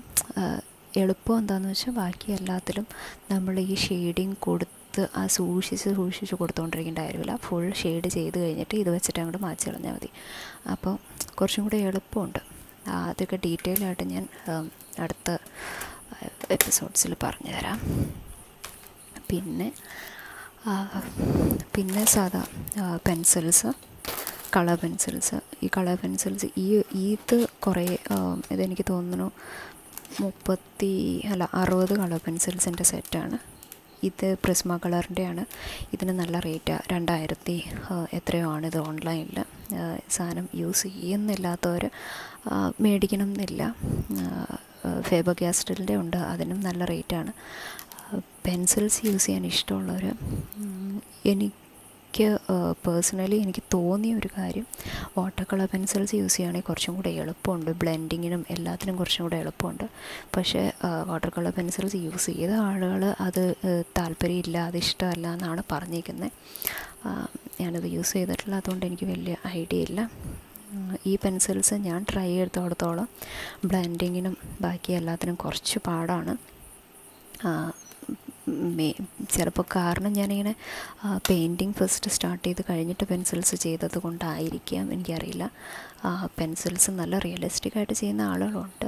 എളുപ്പം എന്താണെന്ന് വെച്ചാൽ ബാക്കി എല്ലാത്തിലും നമ്മൾ ഈ ഷെയ്ഡിങ് കൊടുത്ത് ആ സൂക്ഷിച്ച് സൂക്ഷിച്ച് കൊടുത്തുകൊണ്ടിരിക്കേണ്ട കാര്യമില്ല. ഫുൾ ഷെയ്ഡ് ചെയ്ത് കഴിഞ്ഞിട്ട് ഇത് വെച്ചിട്ട് അങ്ങോട്ട് മാച്ച് കളഞ്ഞാൽ മതി. അപ്പോൾ കുറച്ചും കൂടി എളുപ്പമുണ്ട്. അതൊക്കെ ഡീറ്റെയിൽ ആയിട്ട് ഞാൻ അടുത്ത എപ്പിസോഡ്സിൽ പറഞ്ഞു തരാം പിന്നെ പിന്നെ സാധാ പെൻസിൽസ് കളർ പെൻസിൽസ്. ഈ കളർ പെൻസിൽസ് ഈ ഇത് കുറേ ഇതെനിക്ക് തോന്നുന്നു മുപ്പത്തി അല്ല അറുപത് കളർ പെൻസിൽസിന്റെ സെറ്റാണ്. ഇത് പ്രിസ്മ കളറിന്റെയാണ്. ഇതിന് നല്ല റേറ്റാണ് രണ്ടായിരത്തി എത്രയോ ആണ് ഇത് ഓൺലൈനിൽ. സാധനം യൂസ് ചെയ്യുന്നില്ലാത്തവർ മേടിക്കണം എന്നില്ല ഫേബർ ഗ്യാസ്റ്റിലിന്റെ ഉണ്ട്. അതിനും നല്ല റേറ്റാണ്. പെൻസിൽസ് യൂസ് ചെയ്യാൻ ഇഷ്ടമുള്ളവർ എനിക്ക് പേഴ്സണലി എനിക്ക് തോന്നിയ ഒരു കാര്യം വാട്ടർ കളർ പെൻസിൽസ് യൂസ് ചെയ്യുകയാണെങ്കിൽ കുറച്ചും കൂടെ എളുപ്പമുണ്ട്. ബ്ലെൻഡിങ്ങിനും എല്ലാത്തിനും കുറച്ചും കൂടെ എളുപ്പമുണ്ട്. പക്ഷേ വാട്ടർ കളർ പെൻസിൽസ് യൂസ് ചെയ്ത ആളുകൾ അത് താല്പര്യമില്ല അത് ഇഷ്ടമല്ല എന്നാണ് പറഞ്ഞിരിക്കുന്നത് ഞാനത് യൂസ് ചെയ്തിട്ടില്ല. അതുകൊണ്ട് എനിക്ക് വലിയ ഐഡിയ ഇല്ല. ഈ പെൻസിൽസ് ഞാൻ ട്രൈ ചെയ്തിടത്തോളം ബ്ലെൻഡിങ്ങിനും ബാക്കി എല്ലാത്തിനും കുറച്ച് പാടാണ്. ചിലപ്പോൾ കാരണം ഞാനിങ്ങനെ പെയിന്റിങ് ഫസ്റ്റ് സ്റ്റാർട്ട് ചെയ്ത് കഴിഞ്ഞിട്ട് പെൻസിൽസ് ചെയ്തത് കൊണ്ടായിരിക്കാം എനിക്കറിയില്ല. പെൻസിൽസ് നല്ല റിയലിസ്റ്റിക് ആയിട്ട് ചെയ്യുന്ന ആളുകളുണ്ട്.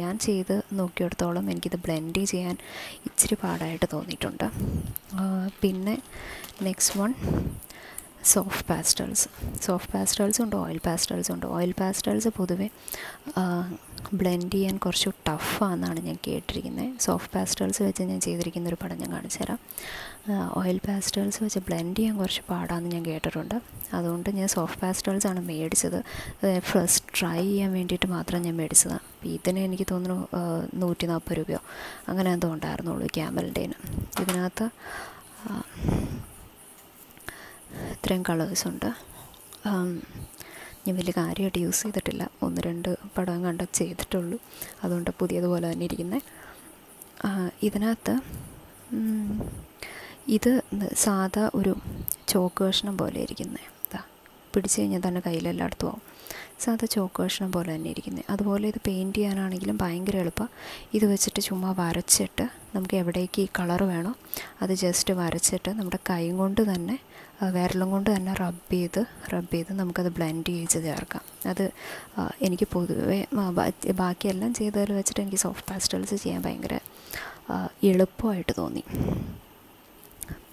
ഞാൻ ചെയ്ത് നോക്കിയെടുത്തോളം എനിക്കിത് ബ്ലെൻഡ് ചെയ്യാൻ ഇച്ചിരി പാടായിട്ട് തോന്നിയിട്ടുണ്ട്. പിന്നെ next one soft pastels soft pastels ഉണ്ട് ഓയിൽ പാസ്റ്റൽസ് ഉണ്ട്. ഓയിൽ പാസ്റ്റൽസ് പൊതുവേ ബ്ലെൻഡ് ചെയ്യാൻ കുറച്ച് ടഫാണെന്നാണ് ഞാൻ കേട്ടിരിക്കുന്നത്. സോഫ്റ്റ് പാസ്റ്റൽസ് വെച്ച് ഞാൻ ചെയ്തിരിക്കുന്ന ഒരു പടം ഞാൻ കാണിച്ചു തരാം. ഓയിൽ പാസ്റ്റൽസ് വെച്ച് ബ്ലെൻഡ് ചെയ്യാൻ കുറച്ച് പാടാണെന്ന് ഞാൻ കേട്ടിട്ടുണ്ട്. അതുകൊണ്ട് ഞാൻ സോഫ്റ്റ് പാസ്റ്റൽസ് ആണ് മേടിച്ചത്. ഫസ്റ്റ് ട്രൈ ചെയ്യാൻ വേണ്ടിയിട്ട് മാത്രം ഞാൻ മേടിച്ചതാണ് അപ്പോൾ ഇതിന് എനിക്ക് തോന്നുന്നു നൂറ്റി നാൽപ്പത് രൂപയോ അങ്ങനെ എന്തോ ഉണ്ടായിരുന്നുള്ളൂ ക്യാമലിന്റെന് ഇതിനകത്ത് ഇത്രയും കളേഴ്സുണ്ട് ഞാൻ വലിയ കാര്യമായിട്ട് യൂസ് ചെയ്തിട്ടില്ല. ഒന്ന് രണ്ട് പടം കണ്ട ചെയ്തിട്ടുള്ളൂ. അതുകൊണ്ട് പുതിയതുപോലെ തന്നെ ഇരിക്കുന്നത് ഇതിനകത്ത് ഇത് സാധാ ഒരു ചോക്ക് കഷ്ണം പോലെ ഇരിക്കുന്നത് പിടിച്ചു കഴിഞ്ഞാൽ തന്നെ കയ്യിലെല്ലായിടത്തും ആവും. സാധാ ചോക്ക് കഷ്ണം പോലെ തന്നെ ഇരിക്കുന്നത് അതുപോലെ ഇത് പെയിന്റ് ചെയ്യാനാണെങ്കിലും ഭയങ്കര എളുപ്പം. ഇത് വെച്ചിട്ട് ചുമ്മാ വരച്ചിട്ട് നമുക്ക് എവിടേക്ക് ഈ കളർ വേണോ അത് ജസ്റ്റ് വരച്ചിട്ട് നമ്മുടെ കൈ കൊണ്ട് തന്നെ വിരലും കൊണ്ട് തന്നെ റബ്ബ് ചെയ്ത് റബ്ബ് ചെയ്ത് നമുക്കത് ബ്ലെൻഡ് ചെയ്ത് ചേർക്കാം. അത് എനിക്ക് പൊതുവേ ബാക്കിയെല്ലാം ചെയ്തതിൽ വെച്ചിട്ട് എനിക്ക് സോഫ്റ്റ് പാസ്റ്റൽസ് ചെയ്യാൻ ഭയങ്കര എളുപ്പമായിട്ട് തോന്നി.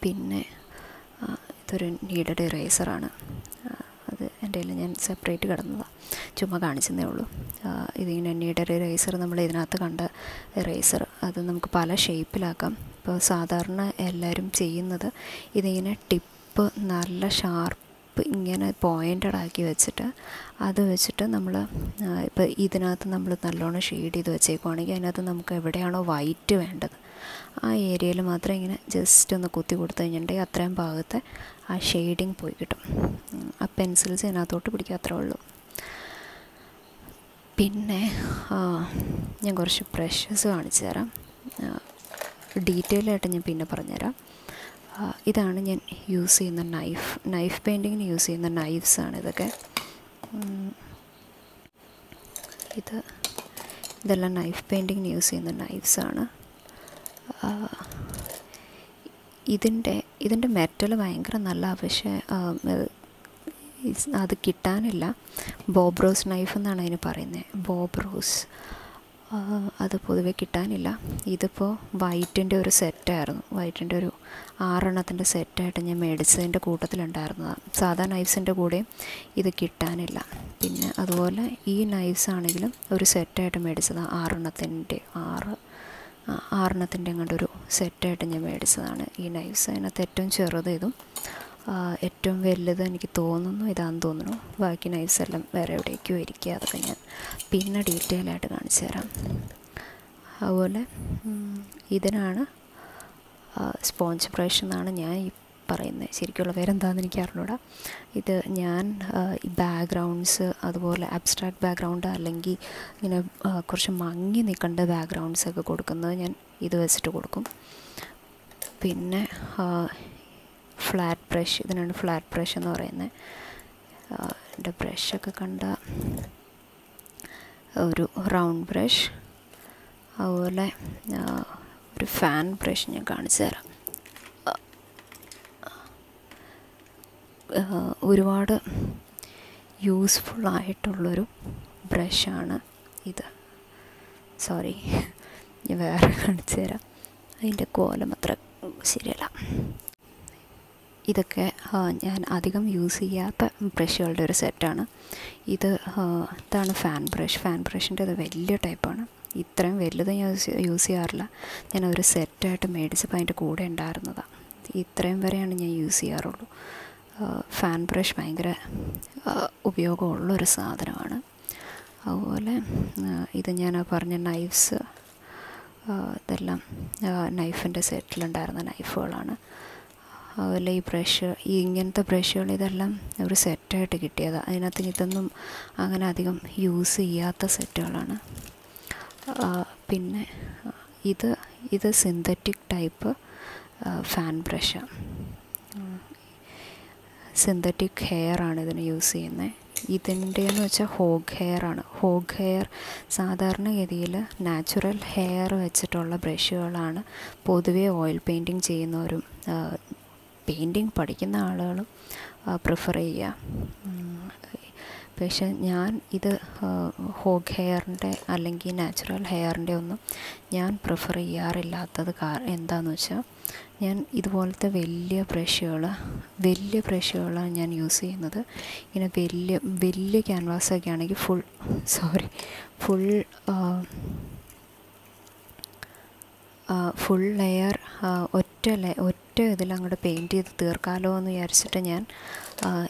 പിന്നെ ഇതൊരു നീഡഡ് ഇറേസറാണ് അത് എന്റെ കയ്യിൽ ഞാൻ സെപ്പറേറ്റ് കിടന്നതാണ് ചുമ്മാ കാണിച്ചതേ ഉള്ളൂ. ഇതിങ്ങനെ നീഡഡ് ഇറേസർ നമ്മൾ ഇതിനകത്ത് കണ്ട ഇറേസർ അത് നമുക്ക് പല ഷേപ്പിലാക്കാം ഇപ്പോൾ സാധാരണ എല്ലാവരും ചെയ്യുന്നത് ഇതിങ്ങനെ ടിപ്പ് നല്ല ഷാർപ്പ് ഇങ്ങനെ പോയിന്റഡ് ആക്കി വെച്ചിട്ട് അത് വെച്ചിട്ട് നമ്മൾ ഇപ്പോൾ ഇതിനകത്ത് നമ്മൾ നല്ലോണം ഷെയ്ഡ് ചെയ്ത് വെച്ചേക്കുവാണെങ്കിൽ അതിനകത്ത് നമുക്ക് എവിടെയാണോ വൈറ്റ് വേണ്ടത്. ആ ഏരിയയിൽ മാത്രം ഇങ്ങനെ ജസ്റ്റ് ഒന്ന് കുത്തി കൊടുത്തു കഴിഞ്ഞിട്ടുണ്ടെങ്കിൽ അത്രയും ഭാഗത്തെ ആ ഷെയ്ഡിങ് പോയി കിട്ടും. ആ പെൻസിൽസ് ഇതിനകത്തോട്ട് പിടിക്കുക അത്രേ ഉള്ളൂ. പിന്നെ ഞാൻ കുറച്ച് ബ്രഷസ് കാണിച്ചു തരാം. ഡീറ്റെയിൽ ആയിട്ട് ഞാൻ പിന്നെ പറഞ്ഞുതരാം. ഇതാണ് ഞാൻ യൂസ് ചെയ്യുന്ന നൈഫ് നൈഫ് പെയിന്റിങ്ങിന് യൂസ് ചെയ്യുന്ന നൈഫ്സാണ് ഇതൊക്കെ. ഇത് ഇതെല്ലാം നൈഫ് പെയിന്റിങ്ങിന് യൂസ് ചെയ്യുന്ന നൈഫ്സാണ് ഇതിന്റെ ഇതിന്റെ മെറ്റൽ ഭയങ്കര നല്ല പക്ഷേ അത് കിട്ടാനില്ല. ബോബ്രോസ് നൈഫ് എന്നാണ് അതിന് പറയുന്നത് ബോബ്രോസ് അത് പൊതുവെ കിട്ടാനില്ല. ഇതിപ്പോൾ വൈറ്റിന്റെ ഒരു സെറ്റായിരുന്നു വൈറ്റിന്റെ ഒരു ആറെണ്ണത്തിന്റെ സെറ്റായിട്ട് ഞാൻ മേടിച്ചതിന്റെ കൂട്ടത്തിലുണ്ടായിരുന്നതാണ് സാധാ നൈഫ്സിന്റെ കൂടെ ഇത് കിട്ടാനില്ല. പിന്നെ അതുപോലെ ഈ നൈഫ്സ് ആണെങ്കിലും ഒരു സെറ്റായിട്ട് മേടിച്ചതാണ്. ആറെണ്ണത്തിന്റെ ആറ് ആറെണ്ണത്തിന്റെ അങ്ങോട്ടൊരു സെറ്റായിട്ട് ഞാൻ മേടിച്ചതാണ് ഈ നൈഫ്സ് അതിനകത്ത് ഏറ്റവും ചെറുത് ഇതും ഏറ്റവും വലുത് എനിക്ക് തോന്നുന്നു ഇതാണെന്ന് തോന്നുന്നു. ബാക്കി നൈസ് എല്ലാം വേറെ എവിടേക്കോ ഇരിക്കുക അതൊക്കെ ഞാൻ പിന്നെ ഡീറ്റെയിൽ ആയിട്ട് കാണിച്ചു തരാം. അതുപോലെ ഇതിനാണ് സ്പോഞ്ച് ബ്രഷ് എന്നാണ് ഞാൻ ഈ പറയുന്നത് ശരിക്കുള്ള പേരെന്താണെന്ന് എനിക്ക് അറിഞ്ഞൂടാ. ഇത് ഞാൻ ഈ ബാക്ക്ഗ്രൗണ്ട്സ് അതുപോലെ അബ്സ്ട്രാക്ട് ബാക്ക്ഗ്രൗണ്ട് അല്ലെങ്കിൽ ഇങ്ങനെ കുറച്ച് മങ്ങി നിൽക്കേണ്ട ബാക്ക്ഗ്രൗണ്ട്സ് ഒക്കെ കൊടുക്കുന്നത് ഞാൻ ഇത് വെച്ചിട്ട് കൊടുക്കും. പിന്നെ ഫ്ലാറ്റ് ബ്രഷ് ഇതിനാണ് ഫ്ലാറ്റ് ബ്രഷ് എന്ന് പറയുന്നത്. എന്റെ ബ്രഷൊക്കെ കണ്ട ഒരു റൗണ്ട് ബ്രഷ് അതുപോലെ ഒരു ഫാൻ ബ്രഷ് ഞാൻ കാണിച്ചു തരാം. ഒരുപാട് യൂസ്ഫുൾ ആയിട്ടുള്ളൊരു ബ്രഷാണ് ഇത്. സോറി ഞാൻ വേറെ കാണിച്ചു തരാം. അതിന്റെ കോലം അത്ര ശരിയല്ല. ഇതൊക്കെ ഞാൻ അധികം യൂസ് ചെയ്യാത്ത ബ്രഷുകളുടെ ഒരു സെറ്റാണ്. ഇത് ഇതാണ് ഫാൻ ബ്രഷ്. ഫാൻ ബ്രഷിന്റെ അത് വലിയ ടൈപ്പാണ്. ഇത്രയും വലുത് ഞാൻ യൂസ് ചെയ്യാറില്ല. ഞാൻ ഒരു സെറ്റായിട്ട് മേടിച്ചപ്പോൾ അതിന്റെ കൂടെ ഉണ്ടായിരുന്നതാണ് ഇത്രയും വരെയാണ് ഞാൻ യൂസ് ചെയ്യാറുള്ളൂ. ഫാൻ ബ്രഷ് ഭയങ്കര ഉപയോഗമുള്ളൊരു സാധനമാണ്. അതുപോലെ ഇത് ഞാൻ പറഞ്ഞ നൈഫ്സ് ഇതെല്ലാം നൈഫിന്റെ സെറ്റിലുണ്ടായിരുന്ന നൈഫുകളാണ്. അതുപോലെ ഈ ബ്രഷ് ഈ ഇങ്ങനത്തെ ബ്രഷുകൾ ഇതെല്ലാം ഒരു സെറ്റായിട്ട് കിട്ടിയതാണ് അതിനകത്ത് ഇതൊന്നും അങ്ങനെ അധികം യൂസ് ചെയ്യാത്ത സെറ്റുകളാണ് പിന്നെ ഇത് ഇത് സിന്തറ്റിക് ടൈപ്പ് ഫാൻ ബ്രഷാണ് സിന്തറ്റിക് ഹെയർ ആണ് ഇതിന് യൂസ് ചെയ്യുന്നത് ഇതിന്റെ എന്ന് വെച്ചാൽ ഹോഗ് ഹെയർ ആണ്. ഹോഗ് ഹെയർ സാധാരണഗതിയിൽ നാച്ചുറൽ ഹെയർ വെച്ചിട്ടുള്ള ബ്രഷുകളാണ് പൊതുവേ ഓയിൽ പെയിന്റിങ് ചെയ്യുന്നവരും പെയിന്റിങ് പഠിക്കുന്ന ആളുകൾ പ്രിഫർ ചെയ്യുക. പക്ഷെ ഞാൻ ഇത് ഹോഗ് ഹെയറിന്റെ അല്ലെങ്കിൽ നാച്ചുറൽ ഹെയറിന്റെ ഒന്നും ഞാൻ പ്രിഫർ ചെയ്യാറില്ലാത്തത് കാ എന്താണെന്ന് വെച്ചാൽ ഞാൻ ഇതുപോലത്തെ വലിയ ബ്രഷുകൾ വലിയ ബ്രഷുകളാണ് ഞാൻ യൂസ് ചെയ്യുന്നത്. ഇങ്ങനെ വലിയ വലിയ ക്യാൻവാസൊക്കെ ആണെങ്കിൽ full sorry full full layer ഒറ്റ ഒറ്റ ഇതിൽ അങ്ങോട്ട് പെയിന്റ് ചെയ്ത് തീർക്കാമല്ലോ എന്ന് വിചാരിച്ചിട്ട് ഞാൻ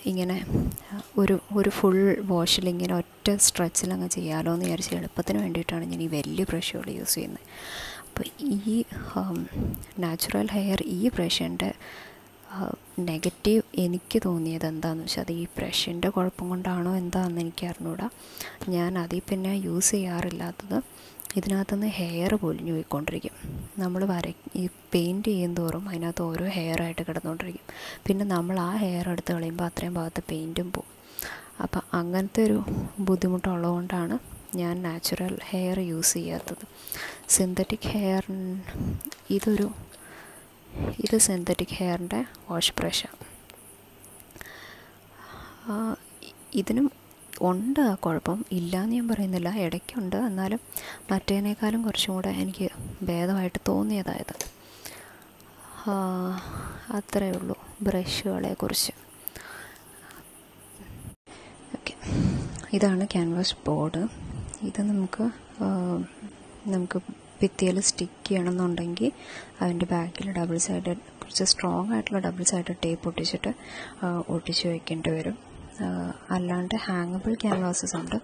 ഇങ്ങനെ ഒരു ഒരു ഫുൾ വാഷിൽ ഇങ്ങനെ ഒറ്റ സ്ട്രെച്ചിൽ അങ്ങ് ചെയ്യാമല്ലോ എന്ന് വിചാരിച്ച് എളുപ്പത്തിന് വേണ്ടിയിട്ടാണ് ഞാൻ ഈ വലിയ ബ്രഷുകൾ യൂസ് ചെയ്യുന്നത്. അപ്പോൾ ഈ നാച്ചുറൽ ഹെയർ ഈ ബ്രഷിന്റെ നെഗറ്റീവ് എനിക്ക് തോന്നിയത് എന്താണെന്ന് വെച്ചാൽ അത് ഈ ബ്രഷിന്റെ കുഴപ്പം കൊണ്ടാണോ എന്താണെന്ന് എനിക്ക് അറിഞ്ഞൂടാ ഞാൻ അതിൽ പിന്നെ യൂസ് ചെയ്യാറില്ലാത്തത് ഇതിനകത്തുനിന്ന് ഹെയർ പൊലിഞ്ഞു പോയിക്കൊണ്ടിരിക്കും. നമ്മൾ വര ഈ പെയിന്റ് ചെയ്യും തോറും അതിനകത്ത് ഓരോ ഹെയറായിട്ട് കിടന്നുകൊണ്ടിരിക്കും. പിന്നെ നമ്മൾ ആ ഹെയർ എടുത്ത് കളയുമ്പോൾ അത്രയും ഭാഗത്ത് പെയിന്റും പോവും. അപ്പോൾ അങ്ങനത്തെ ഒരു ബുദ്ധിമുട്ടുള്ളതുകൊണ്ടാണ് ഞാൻ നാച്ചുറൽ ഹെയർ യൂസ് ചെയ്യാത്തത്. സിന്തറ്റിക് ഹെയർ ഇതൊരു ഇത് സിന്തറ്റിക് ഹെയറിന്റെ വാഷ് ബ്രഷാണ് ഇതിനും ഉണ്ട് ആ കുഴപ്പം ഇല്ലയെന്ന് ഞാൻ പറയുന്നില്ല. ഇടയ്ക്കുണ്ട്. എന്നാലും മറ്റേതിനേക്കാളും കുറച്ചും കൂടെ എനിക്ക് ഭേദമായിട്ട് തോന്നിയതായത്. അത്രയേ ഉള്ളൂ ബ്രഷുകളെ കുറിച്ച് ഓക്കെ. ഇതാണ് ക്യാൻവാസ് ബോർഡ്. ഇത് നമുക്ക് നമുക്ക് ഭിത്തിയിൽ സ്റ്റിക്ക് ചെയ്യണമെന്നുണ്ടെങ്കിൽ അതിന്റെ ബാക്കിൽ ഡബിൾ സൈഡ് കുറച്ച് സ്ട്രോങ് ആയിട്ടുള്ള ഡബിൾ സൈഡ് ടേപ്പ് ഒട്ടിച്ചിട്ട് ഒട്ടിച്ച് വയ്ക്കേണ്ടി വരും. അല്ലാണ്ട് ഹാങ്ങബിൾ ക്യാൻവാസസ് ഉണ്ട്.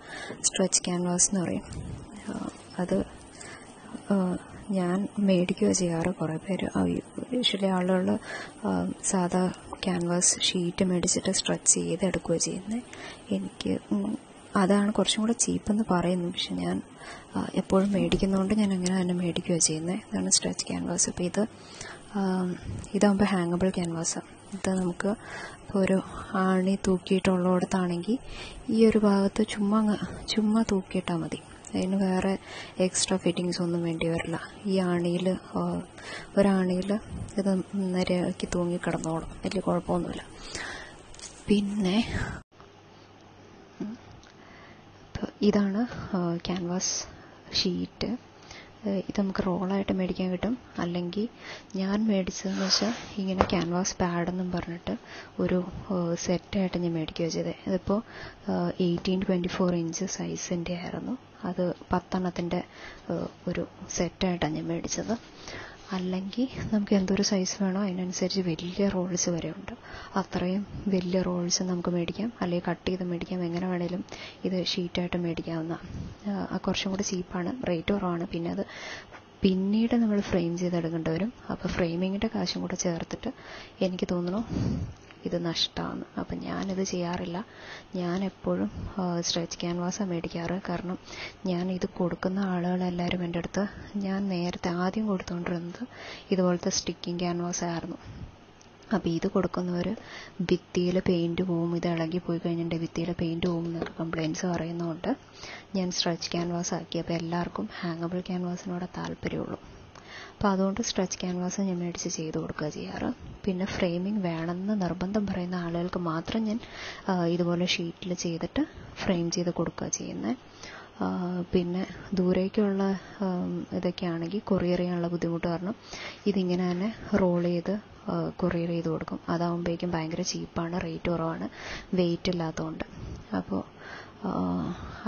സ്ട്രെച്ച് ക്യാൻവാസ് എന്ന് പറയും. അത് ഞാൻ മേടിക്കുകയോ ചെയ്യാറ്. കുറേ പേര് യൂഷ്വലി ആളുകൾ സാധാ ക്യാൻവാസ് ഷീറ്റ് മേടിച്ചിട്ട് സ്ട്രെച്ച് ചെയ്ത് എടുക്കുകയോ ചെയ്യുന്നത് എനിക്ക് അതാണ് കുറച്ചും കൂടെ ചീപ്പെന്ന് പറയുന്നു പക്ഷെ ഞാൻ എപ്പോഴും മേടിക്കുന്നതുകൊണ്ട് ഞാൻ അങ്ങനെ തന്നെ മേടിക്കുകയോ ചെയ്യുന്നത് ഇതാണ് സ്ട്രെച്ച് ക്യാൻവാസ്. അപ്പോൾ ഇത് ഇതാകുമ്പോൾ ഹാങ്ങബിൾ ക്യാൻവാസാണ് ഇത് നമുക്ക് ഒരു ആണി തൂക്കിയിട്ടുള്ളിടത്താണെങ്കിൽ ഈ ഒരു ഭാഗത്ത് ചുമ്മാ ചുമ്മാ തൂക്കിയിട്ടാൽ മതി. അതിന് വേറെ എക്സ്ട്രാ ഫിറ്റിങ്സ് ഒന്നും വേണ്ടി വരില്ല. ഈ ആണിയിൽ ഒരാണിയിൽ ഇത് നിരയാക്കി തൂങ്ങി കിടന്നോളും വലിയ കുഴപ്പമൊന്നുമില്ല. പിന്നെ ഇതാണ് ക്യാൻവാസ് ഷീറ്റ് ഇത് നമുക്ക് റോളായിട്ട് മേടിക്കാൻ കിട്ടും. അല്ലെങ്കിൽ ഞാൻ മേടിച്ചതെന്ന് വെച്ചാൽ ഇങ്ങനെ ക്യാൻവാസ് പാഡെന്നും പറഞ്ഞിട്ട് ഒരു സെറ്റായിട്ട് ഞാൻ മേടിക്കുകയാണ് ചെയ്തത് ഇതിപ്പോൾ എയ്റ്റീൻ ട്വന്റി ഫോർ ഇഞ്ച് സൈസിന്റെ ആയിരുന്നു. അത് പത്തെണ്ണത്തിന്റെ ഒരു സെറ്റായിട്ടാണ് ഞാൻ മേടിച്ചത്. അല്ലെങ്കിൽ നമുക്ക് എന്തൊരു സൈസ് വേണോ അതിനനുസരിച്ച് വലിയ റോൾസ് വരെ ഉണ്ട്. അത്രയും വലിയ റോൾസ് നമുക്ക് മേടിക്കാം. അല്ലെങ്കിൽ കട്ട് ചെയ്ത് മേടിക്കാം. എങ്ങനെ വേണേലും ഇത് ഷീറ്റായിട്ട് മേടിക്കാവുന്ന കുറച്ചും കൂടി ചീപ്പാണ് റേറ്റ് കുറവാണ്. പിന്നെ അത് പിന്നീട് നമ്മൾ ഫ്രെയിം ചെയ്തെടുക്കേണ്ടി വരും. അപ്പോൾ ഫ്രെയിമിങ്ങിന്റെ കാശും കൂടെ ചേർത്തിട്ട് എനിക്ക് തോന്നുന്നു ഇത് നഷ്ടമാണ് അപ്പം ഞാനിത് ചെയ്യാറില്ല. ഞാൻ എപ്പോഴും സ്ട്രെച്ച് ക്യാൻവാസാണ് മേടിക്കാറ്. കാരണം ഞാൻ ഇത് കൊടുക്കുന്ന ആളുകളെല്ലാവരും എന്റെ അടുത്ത് ഞാൻ നേരത്തെ ആദ്യം കൊടുത്തുകൊണ്ടിരുന്നത് ഇതുപോലത്തെ സ്റ്റിക്കിംഗ് ക്യാൻവാസ് ആയിരുന്നു അപ്പോൾ ഇത് കൊടുക്കുന്നവർ ഭിത്തിയിൽ പെയിന്റ് പോവും. ഇത് ഇളകി പോയി കഴിഞ്ഞിട്ട് ഭിത്തിയിൽ പെയിന്റ് പോകും എന്നൊക്കെ കംപ്ലയിന്റ്സ് പറയുന്നതുകൊണ്ട് ഞാൻ സ്ട്രെച്ച് ക്യാൻവാസ് ആക്കി അപ്പോൾ എല്ലാവർക്കും ഹാങ്ങബിൾ ക്യാൻവാസിനോട് താല്പര്യമുള്ളൂ. അപ്പോൾ അതുകൊണ്ട് സ്ട്രെച്ച് ക്യാൻവാസ് ഞാൻ മേടിച്ച് ചെയ്ത് കൊടുക്കുക ചെയ്യാറ്. പിന്നെ ഫ്രെയിമിംഗ് വേണമെന്ന് നിർബന്ധം പറയുന്ന ആളുകൾക്ക് മാത്രം ഞാൻ ഇതുപോലെ ഷീറ്റിൽ ചെയ്തിട്ട് ഫ്രെയിം ചെയ്ത് കൊടുക്കുക ചെയ്യുന്നത് പിന്നെ ദൂരേക്കുള്ള ഇതൊക്കെ ആണെങ്കിൽ കൊറിയർ ചെയ്യാനുള്ള ബുദ്ധിമുട്ട് കാരണം ഇതിങ്ങനെ തന്നെ റോൾ ചെയ്ത് കൊറിയർ ചെയ്ത് കൊടുക്കും. അതാകുമ്പോഴേക്കും ഭയങ്കര ചീപ്പാണ് റേറ്റ് കുറവാണ് വെയിറ്റ് ഇല്ലാത്തതുകൊണ്ട് അപ്പോൾ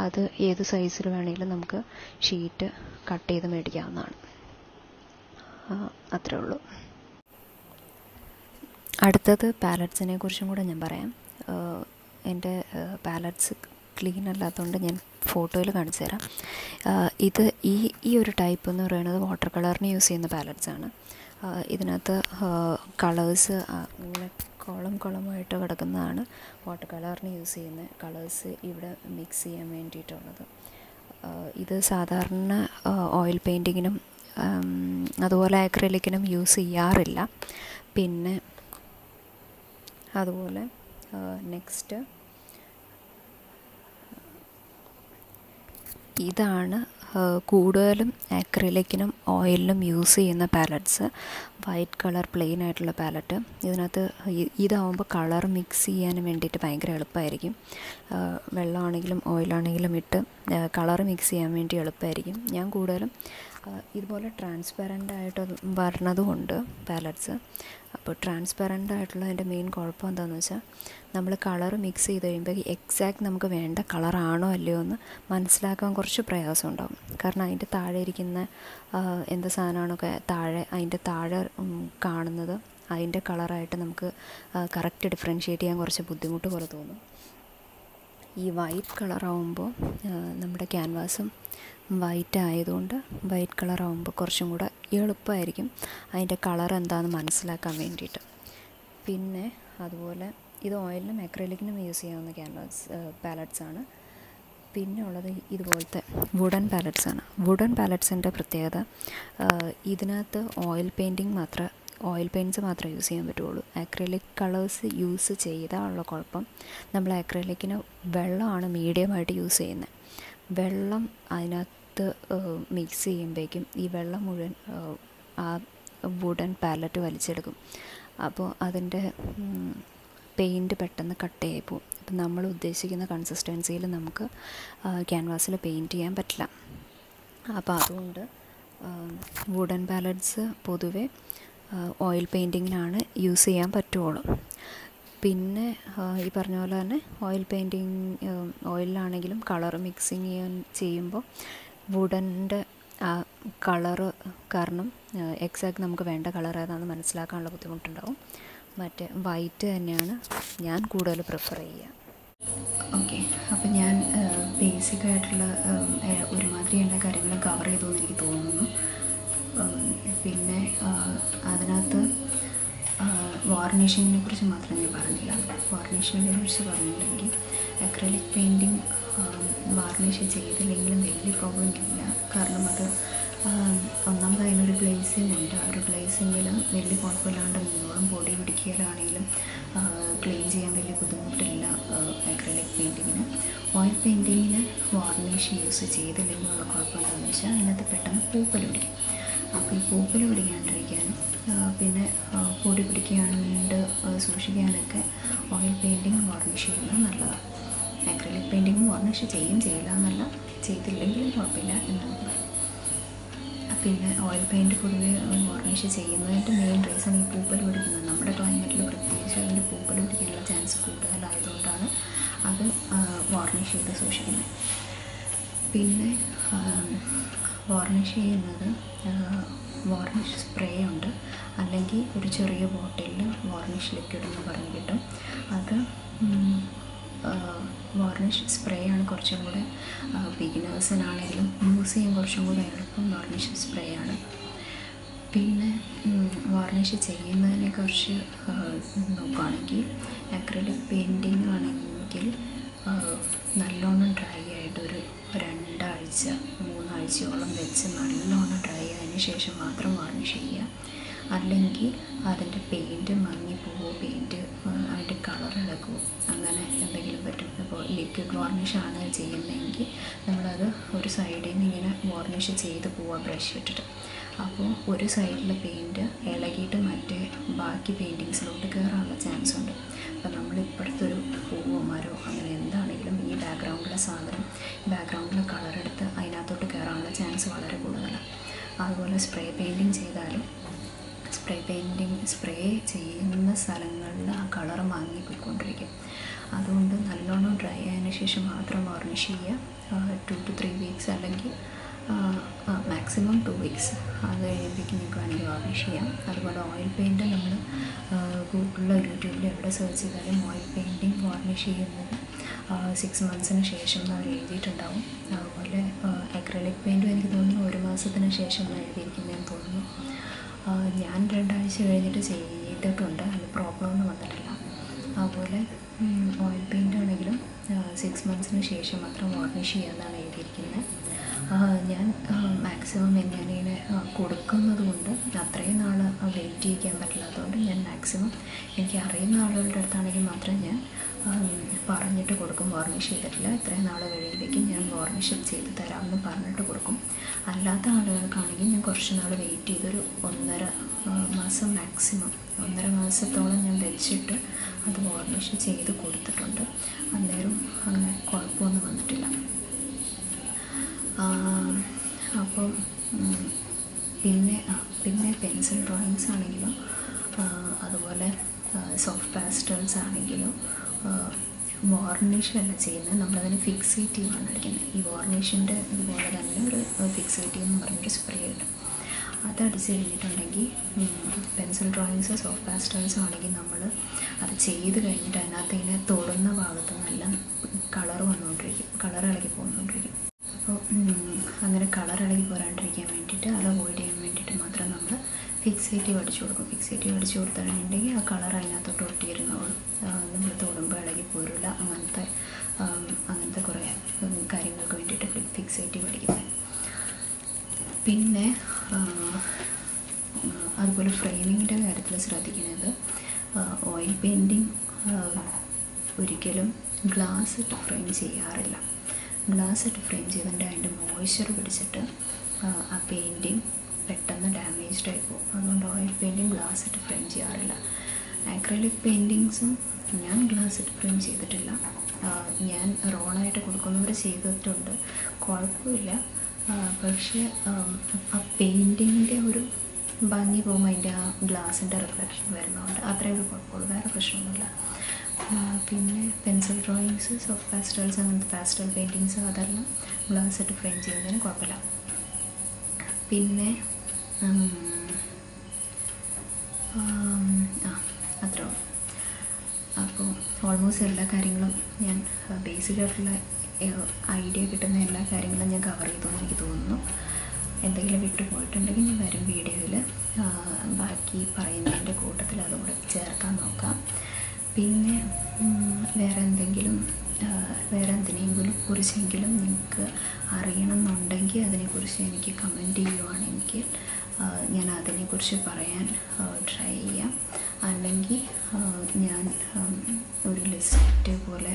അത് ഏത് സൈസിൽ വേണമെങ്കിലും നമുക്ക് ഷീറ്റ് കട്ട് ചെയ്ത് മേടിക്കാവുന്നതാണ്. അത്രേ ഉള്ളൂ. അടുത്തത് പാലറ്റ്സിനെ കുറിച്ചും കൂടെ ഞാൻ പറയാം. എന്റെ പാലറ്റ്സ് ക്ലീൻ അല്ലാത്തതുകൊണ്ട് ഞാൻ ഫോട്ടോയിൽ കാണിച്ചു തരാം. ഇത് ഈ ഈ ഒരു ടൈപ്പ് എന്ന് പറയുന്നത് വാട്ടർ കളറിന് യൂസ് ചെയ്യുന്ന പാലറ്റ്സ് ആണ്. ഇതിനകത്ത് കളേഴ്സ് ഇങ്ങനെ കോളം കോളമായിട്ട് കിടക്കുന്നതാണ് വാട്ടർ കളറിന് യൂസ് ചെയ്യുന്ന കളേഴ്സ് ഇവിടെ മിക്സ് ചെയ്യാൻ വേണ്ടിയിട്ടുള്ളത്. ഇത് സാധാരണ ഓയിൽ പെയിന്റിങ്ങിനും അതുപോലെ അക്രലിക്കിനും യൂസ് ചെയ്യാറില്ല. പിന്നെ അതുപോലെ നെക്സ്റ്റ് ഇതാണ് കൂടുതലും അക്രിലിക്കിനും ഓയിലിനും യൂസ് ചെയ്യുന്ന പാലറ്റ്സ് വൈറ്റ് കളർ പ്ലെയിൻ ആയിട്ടുള്ള പാലറ്റ് ഇതിനകത്ത് ഇതാവുമ്പോൾ കളർ മിക്സ് ചെയ്യാൻ വേണ്ടിയിട്ട് ഭയങ്കര എളുപ്പമായിരിക്കും വെള്ളമാണെങ്കിലും ഓയിലാണെങ്കിലും ഇട്ട് കളർ മിക്സ് ചെയ്യാൻ വേണ്ടി എളുപ്പമായിരിക്കും. ഞാൻ കൂടുതലും ഇതുപോലെ ട്രാൻസ്പെറന്റ് ആയിട്ട് വരണതുകൊണ്ട് പാലറ്റ്സ് അപ്പോൾ ട്രാൻസ്പെറന്റ് ആയിട്ടുള്ളതിന്റെ മെയിൻ കുഴപ്പം എന്താണെന്ന് വെച്ചാൽ നമ്മൾ കളർ മിക്സ് ചെയ്ത് കഴിയുമ്പോൾ എക്സാക്ട് നമുക്ക് വേണ്ട കളറാണോ അല്ലയോ എന്ന് മനസ്സിലാക്കാൻ കുറച്ച് പ്രയാസം ഉണ്ടാകും കാരണം അതിന്റെ താഴെ ഇരിക്കുന്ന എന്ത് സാധനമാണൊക്കെ താഴെ അതിന്റെ താഴെ കാണുന്നത് അതിന്റെ കളറായിട്ട് നമുക്ക് കറക്റ്റ് ഡിഫറൻഷ്യേറ്റ് ചെയ്യാൻ കുറച്ച് ബുദ്ധിമുട്ട് പോലെ തോന്നും. ഈ വൈറ്റ് കളറാവുമ്പോൾ നമ്മുടെ ക്യാൻവാസും വൈറ്റ് ആയതുകൊണ്ട് വൈറ്റ് കളറാവുമ്പോൾ കുറച്ചും കൂടെ എളുപ്പമായിരിക്കും അതിന്റെ കളർ എന്താണെന്ന് മനസ്സിലാക്കാൻ വേണ്ടിയിട്ട്. പിന്നെ അതുപോലെ ഇത് ഓയിലിനും അക്രലിക്കിനും യൂസ് ചെയ്യാവുന്ന ക്യാൻവാസ് പാലറ്റ്സ് ആണ്. പിന്നെ ഉള്ളത് ഇതുപോലത്തെ വുഡൻ പാലറ്റ്സ് ആണ്. വുഡൻ പാലറ്റ്സിന്റെ പ്രത്യേകത ഇതിനകത്ത് ഓയിൽ പെയിന്റിങ് മാത്രം ഓയിൽ പെയിന്റ്സ് മാത്രമേ യൂസ് ചെയ്യാൻ പറ്റുള്ളൂ അക്രലിക് കളേഴ്സ് യൂസ് ചെയ്താൽ ഉള്ള കുഴപ്പം നമ്മൾ അക്രലിക്കിന് വെള്ളമാണ് മീഡിയമായിട്ട് യൂസ് ചെയ്യുന്നത്. വെള്ളം അതിനകത്ത് മിക്സ് ചെയ്യുമ്പോഴേക്കും ഈ വെള്ളം മുഴുവൻ ആ വുഡൻ പാലറ്റ് വലിച്ചെടുക്കും. അപ്പോൾ അതിന്റെ പെയിന്റ് പെട്ടെന്ന് കട്ട് കട്ടയായി പോകും അപ്പം നമ്മൾ ഉദ്ദേശിക്കുന്ന കൺസിസ്റ്റൻസിയിൽ നമുക്ക് ക്യാൻവാസിൽ പെയിന്റ് ചെയ്യാൻ പറ്റില്ല. അപ്പോൾ അതുകൊണ്ട് വുഡൻ പാലറ്റ്സ് പൊതുവെ ഓയിൽ പെയിന്റിങ്ങിനാണ് യൂസ് ചെയ്യാൻ പറ്റുള്ളൂ. പിന്നെ ഈ പറഞ്ഞ പോലെ തന്നെ ഓയിൽ പെയിന്റിങ് ഓയിലാണെങ്കിലും കളർ മിക്സിങ് ചെയ്യാൻ ചെയ്യുമ്പോൾ വുഡന്റെ ആ കളറ് കാരണം എക്സാക്ട് നമുക്ക് വേണ്ട കളർ ഏതാണെന്ന് മനസ്സിലാക്കാനുള്ള ബുദ്ധിമുട്ടുണ്ടാവും. മറ്റേ വൈറ്റ് തന്നെയാണ് ഞാൻ കൂടുതൽ പ്രിഫർ ചെയ്യുക. ഓക്കെ അപ്പം ഞാൻ ബേസിക് ആയിട്ടുള്ള ഒരുമാതിരിയുള്ള കാര്യങ്ങൾ കവർ ചെയ്തു എന്ന് എനിക്ക് തോന്നുന്നു. പിന്നെ അതിനകത്ത് വാർണിഷിങ്ങിനെ കുറിച്ച് മാത്രം ഞാൻ പറഞ്ഞില്ല. വാർണിഷിങ്ങിനെ കുറിച്ച് പറഞ്ഞിട്ടുണ്ടെങ്കിൽ അക്രലിക് പെയിന്റിങ് വാർണിഷ് ചെയ്തില്ലെങ്കിലും വലിയ പ്രോബ്ലം ഇല്ല. കാരണം അത് ഒന്നാമത് അതിനൊരു ഗ്ലേസിങ് ഉണ്ട്. ആ ഒരു ഗ്ലേസിങ്ങിൽ വലിയ കുഴപ്പമില്ലാണ്ട് നിന്നോളം ബോഡി പിടിക്കലാണെങ്കിലും ക്ലീൻ ചെയ്യാൻ വലിയ ബുദ്ധിമുട്ടില്ല അക്രലിക് പെയിന്റിങ്ങിന് ഓയിൽ പെയിന്റിങ്ങിന് വാർണിഷ് യൂസ് ചെയ്തില്ലെങ്കിലുള്ള കുഴപ്പമില്ലാന്ന് വെച്ചാൽ അതിനകത്ത് പെട്ടെന്ന് പൂപ്പൽ പിടിക്കും. അപ്പോൾ ഈ പൂപ്പൽ പിടിക്കാണ്ടിരിക്കാനും പിന്നെ പൊടി പിടിക്കാണ്ട് സൂക്ഷിക്കാനൊക്കെ ഓയിൽ പെയിന്റിങ് വാർണിഷ് ചെയ്യുന്നത് നല്ലതാണ് അക്രലിക് പെയിന്റിങ് വാർണിഷ് ചെയ്യും ചെയ്യില്ല എന്നല്ല ചെയ്തില്ലെങ്കിലും കുഴപ്പമില്ല എന്നാണ് പിന്നെ ഓയിൽ പെയിന്റ് പൊതുവെ വാർണിഷ് ചെയ്യുന്നതിന്റെ മെയിൻ റീസൺ ഈ പൂപ്പൽ പിടിക്കുന്നത്. നമ്മുടെ ക്ലൈമറ്റിൽ പ്രത്യേകിച്ച് അതിന്റെ പൂപ്പൽ പിടിക്കാനുള്ള ചാൻസ് കൂടുതലായതുകൊണ്ടാണ് അത് വാർണിഷ് ചെയ്ത് സൂക്ഷിക്കുന്നത്. പിന്നെ വാർണിഷ് ചെയ്യുന്നത് വാർണിഷ് സ്പ്രേ ഉണ്ട്. അല്ലെങ്കിൽ ഒരു ചെറിയ ബോട്ടിലിൽ വാർണിഷ് ലിക്വിഡ് എന്ന് പറഞ്ഞ് കിട്ടും. അത് വാർണിഷ് സ്പ്രേ ആണ് കുറച്ചും കൂടെ ബിഗിനേഴ്സിനാണെങ്കിലും യൂസ് ചെയ്യാൻ കുറച്ചും കൂടെ എളുപ്പം വാർണിഷ് സ്പ്രേ ആണ്. പിന്നെ വാർണിഷ് ചെയ്യുന്നതിനെ കുറിച്ച് നോക്കുകയാണെങ്കിൽ അക്രലിക് പെയിന്റിങ് ആണെങ്കിൽ നല്ലോണം ഡ്രൈ ആയിട്ട് ഒരു രണ്ടാഴ്ച മൂന്നാഴ്ചയോളം വെച്ച് നല്ലോണം ഡ്രൈ ആയതിനു ശേഷം മാത്രം വാർണിഷ് ചെയ്യുക അല്ലെങ്കിൽ അതിന്റെ പെയിന്റ് മങ്ങിപ്പോവോ പെയിന്റ് അതിന്റെ കളർ ഇളക്കുമോ അങ്ങനെ എന്തെങ്കിലും പറ്റും ഇപ്പോൾ ലിക്വിഡ് വാർണിഷ് ആണ് ചെയ്യുന്നതെങ്കിൽ നമ്മളത് ഒരു സൈഡിൽ നിന്ന് ഇങ്ങനെ വാർണിഷ് ചെയ്ത് പോവുക ബ്രഷ് ഇട്ടിട്ട്. അപ്പോൾ ഒരു സൈഡിലെ പെയിന്റ് ഇളകിയിട്ട് മറ്റേ ബാക്കി പെയിന്റിങ്സിലോട്ട് കയറാനുള്ള ചാൻസ് ഉണ്ട്. അതുപോലെ സ്പ്രേ പെയിന്റിങ് ചെയ്താലും സ്പ്രേ പെയിന്റിങ് സ്പ്രേ ചെയ്യുന്ന സ്ഥലങ്ങളിൽ ആ കളർ മങ്ങിപ്പോയിക്കൊണ്ടിരിക്കും അതുകൊണ്ട് നല്ലോണം ഡ്രൈ ആയതിനു ശേഷം മാത്രം വാർണിഷ് ചെയ്യുക. ടു ടു ത്രീ വീക്സ് അല്ലെങ്കിൽ മാക്സിമം ടു വീക്സ് അത് കഴിയുമ്പോഴേക്കും നിങ്ങൾക്ക് വേണമെങ്കിൽ വാർണിഷ് ചെയ്യാം. അതുപോലെ ഓയിൽ പെയിന്റ് നമ്മൾ ഗൂഗിളിലോ യൂട്യൂബിലോ എവിടെ സെർച്ച് ചെയ്താലും ഓയിൽ പെയിന്റിങ് വാർണിഷ് ചെയ്യുന്നത് സിക്സ് മന്ത്സിന് ശേഷം അവർ എഴുതിയിട്ടുണ്ടാവും. അതുപോലെ അക്രലിക് പെയിന്റും എനിക്ക് തോന്നുന്നു ഒരു മാസത്തിന് ശേഷം എന്ന് എഴുതിയിരിക്കുന്നതെന്ന് തോന്നുന്നു. ഞാൻ രണ്ടാഴ്ച കഴിഞ്ഞിട്ട് ചെയ്തിട്ടുണ്ട്. അതിൽ പ്രോബ്ലം ഒന്നും വന്നിട്ടില്ല. അതുപോലെ ഓയിൽ പെയിന്റ് ആണെങ്കിലും സിക്സ് മന്ത്സിന് ശേഷം മാത്രം വാർണിഷ് ചെയ്യാമെന്നാണ് എഴുതിയിരിക്കുന്നത്. ഞാൻ മാക്സിമം എങ്ങനെയാണ് കൊടുക്കുന്നത് കൊണ്ട് അത്രയും നാൾ വെയിറ്റ് ചെയ്യിക്കാൻ പറ്റില്ലാത്തതുകൊണ്ട് ഞാൻ മാക്സിമം എനിക്ക് അറിയുന്ന ആളുകളുടെ അടുത്താണെങ്കിൽ മാത്രം ഞാൻ പറഞ്ഞിട്ട് കൊടുക്കും. വാർണിഷ് ചെയ്തിട്ടില്ല. ഇത്രയും നാൾ കഴിയുമ്പോഴേക്കും ഞാൻ വാർണിഷ് ചെയ്ത് തരാമെന്ന് പറഞ്ഞിട്ട് കൊടുക്കും. അല്ലാത്ത ആളുകൾക്കാണെങ്കിൽ ഞാൻ കുറച്ച് നാൾ വെയിറ്റ് ചെയ്തൊരു ഒന്നര മാസം മാക്സിമം ഒന്നര മാസത്തോളം ഞാൻ വെച്ചിട്ട് അത് വാർണിഷ് ചെയ്ത് കൊടുത്തിട്ടുണ്ട്. അന്നേരം അങ്ങനെ കുഴപ്പമൊന്നും വന്നിട്ടില്ല. അപ്പോൾ പിന്നെ പിന്നെ പെൻസിൽ ഡ്രോയിങ്സ് ആണെങ്കിലും അതുപോലെ സോഫ്റ്റ് പാസ്റ്റേൺസ് ആണെങ്കിലും വാർണിഷല്ല ചെയ്യുന്നത്. നമ്മളതിന് ഫിക്സേറ്റീവാണ് അടിക്കുന്നത് ഈ വാർണിഷിന്റെ ഇതുപോലെ തന്നെ ഒരു ഫിക്സേറ്റീവ് എന്ന് പറഞ്ഞൊരു സ്പ്രേ കിട്ടും അതടിച്ച് കഴിഞ്ഞിട്ടുണ്ടെങ്കിൽ പെൻസിൽ ഡ്രോയിങ്സ് സോഫ്റ്റ് പാസ്റ്റൽസ് ആണെങ്കിൽ നമ്മൾ അത് ചെയ്ത് കഴിഞ്ഞിട്ട് അതിനകത്ത് ഇങ്ങനെ തൊടുന്ന ഭാഗത്ത് നല്ല കളർ വന്നുകൊണ്ടിരിക്കും. കളർ ഇളകി പോകുന്നുകൊണ്ടിരിക്കും അപ്പോൾ അങ്ങനെ കളർ ഇളകി പോരാണ്ടിരിക്കാൻ വേണ്ടിയിട്ട് അത് അവോയ്ഡ് ചെയ്യാൻ വേണ്ടിയിട്ട് മാത്രം നമ്മൾ ഫിക്സേറ്റീവ് അടിച്ചു കൊടുക്കും. ഫിക്സേറ്റീവ് അടിച്ചു കൊടുത്തിട്ടുണ്ടെങ്കിൽ ആ കളർ അതിനകത്തോട്ട് ഒട്ടിയിരുന്നോളും. നമ്മൾ ശ്രദ്ധിക്കുന്നത്. ഓയിൽ പെയിന്റിങ് ഒരിക്കലും ഗ്ലാസ് ഇട്ട് ഫ്രെയിം ചെയ്യാറില്ല. ഗ്ലാസ് ഇട്ട് ഫ്രെയിം ചെയ്തിട്ട് അതിന്റെ മോയ്സ്ചർ പിടിച്ചിട്ട് ആ, പെയിന്റിങ് പെട്ടെന്ന് ഡാമേജ്ഡ് ആയി പോകും. അതുകൊണ്ട് ഓയിൽ പെയിന്റിങ് ഗ്ലാസ് ഇട്ട് ഫ്രെയിം ചെയ്യാറില്ല. ആക്രലിക് പെയിന്റിങ്സും ഞാൻ ഗ്ലാസ് ഇട്ട് ഫ്രെയിം ചെയ്തിട്ടില്ല. ഞാൻ റോളായിട്ട് കൊടുക്കുന്നവർ ചെയ്തിട്ടുണ്ട്. കുഴപ്പമില്ല. പക്ഷേ ആ പെയിന്റിങ്ങിന്റെ ഒരു ഭംഗി പോകുമ്പോൾ അതിന്റെ ആ ഗ്ലാസിന്റെ റിഫ്ലക്ഷൻ വരുന്നതുകൊണ്ട്. അത്രയും ഒരു കുഴപ്പമുള്ളൂ. വേറെ പ്രശ്നമൊന്നുമില്ല. പിന്നെ പെൻസിൽ ഡ്രോയിങ്സ് സോഫ്റ്റ് പാസ്റ്റൽസ് അങ്ങനത്തെ പാസ്റ്റൽ പെയിന്റിങ്സ് അതെല്ലാം ഗ്ലാസ് ഇട്ട് ഫ്രെയിം ചെയ്യുന്നതിന് കുഴപ്പമില്ല. പിന്നെ ആം, അത്രേ ഉള്ളൂ. അപ്പോൾ ഓൾമോസ്റ്റ് എല്ലാ കാര്യങ്ങളും ഞാൻ ബേസിക് ആയിട്ടുള്ള ഐഡിയ കിട്ടുന്ന എല്ലാ കാര്യങ്ങളും ഞാൻ കവർ ചെയ്തു എന്ന് എനിക്ക് തോന്നുന്നു. എന്തെങ്കിലും വിട്ടുപോയിട്ടുണ്ടെങ്കിൽ ഞാൻ വരും വീഡിയോയിൽ ബാക്കി പറയുന്നതിന്റെ കൂട്ടത്തിൽ അതുകൂടെ ചേർക്കാൻ നോക്കാം. പിന്നെ വേറെ എന്തെങ്കിലും വേറെ എന്തിനെങ്കിലും കുറിച്ചെങ്കിലും നിങ്ങൾക്ക് അറിയണമെന്നുണ്ടെങ്കിൽ അതിനെക്കുറിച്ച് എനിക്ക് കമന്റ് ചെയ്യുവാണെങ്കിൽ ഞാൻ അതിനെക്കുറിച്ച് പറയാൻ ട്രൈ ചെയ്യാം. അല്ലെങ്കിൽ ഞാൻ ഒരു ലിസ്റ്റ് പോലെ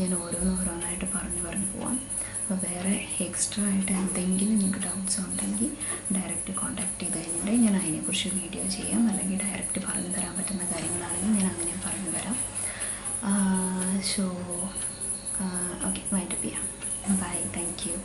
ഞാൻ ഓരോന്നോരോന്നായിട്ട് പറഞ്ഞു പറഞ്ഞു പോവാം. അപ്പോൾ വേറെ എക്സ്ട്രാ ആയിട്ട് എന്തെങ്കിലും നിങ്ങൾക്ക് ഡൗട്ട്സ് ഉണ്ടെങ്കിൽ ഡയറക്റ്റ് കോൺടാക്ട് ചെയ്ത് കഴിഞ്ഞിട്ട് ഞാൻ അതിനെക്കുറിച്ച് വീഡിയോ ചെയ്യാം. അല്ലെങ്കിൽ ഡയറക്റ്റ് പറഞ്ഞു തരാൻ പറ്റുന്ന കാര്യങ്ങളാണെങ്കിൽ ഞാൻ അങ്ങനെ പറഞ്ഞു തരാം. സോ ഓക്കെ മൈൻഡപ്പ് ബൈ താങ്ക് യു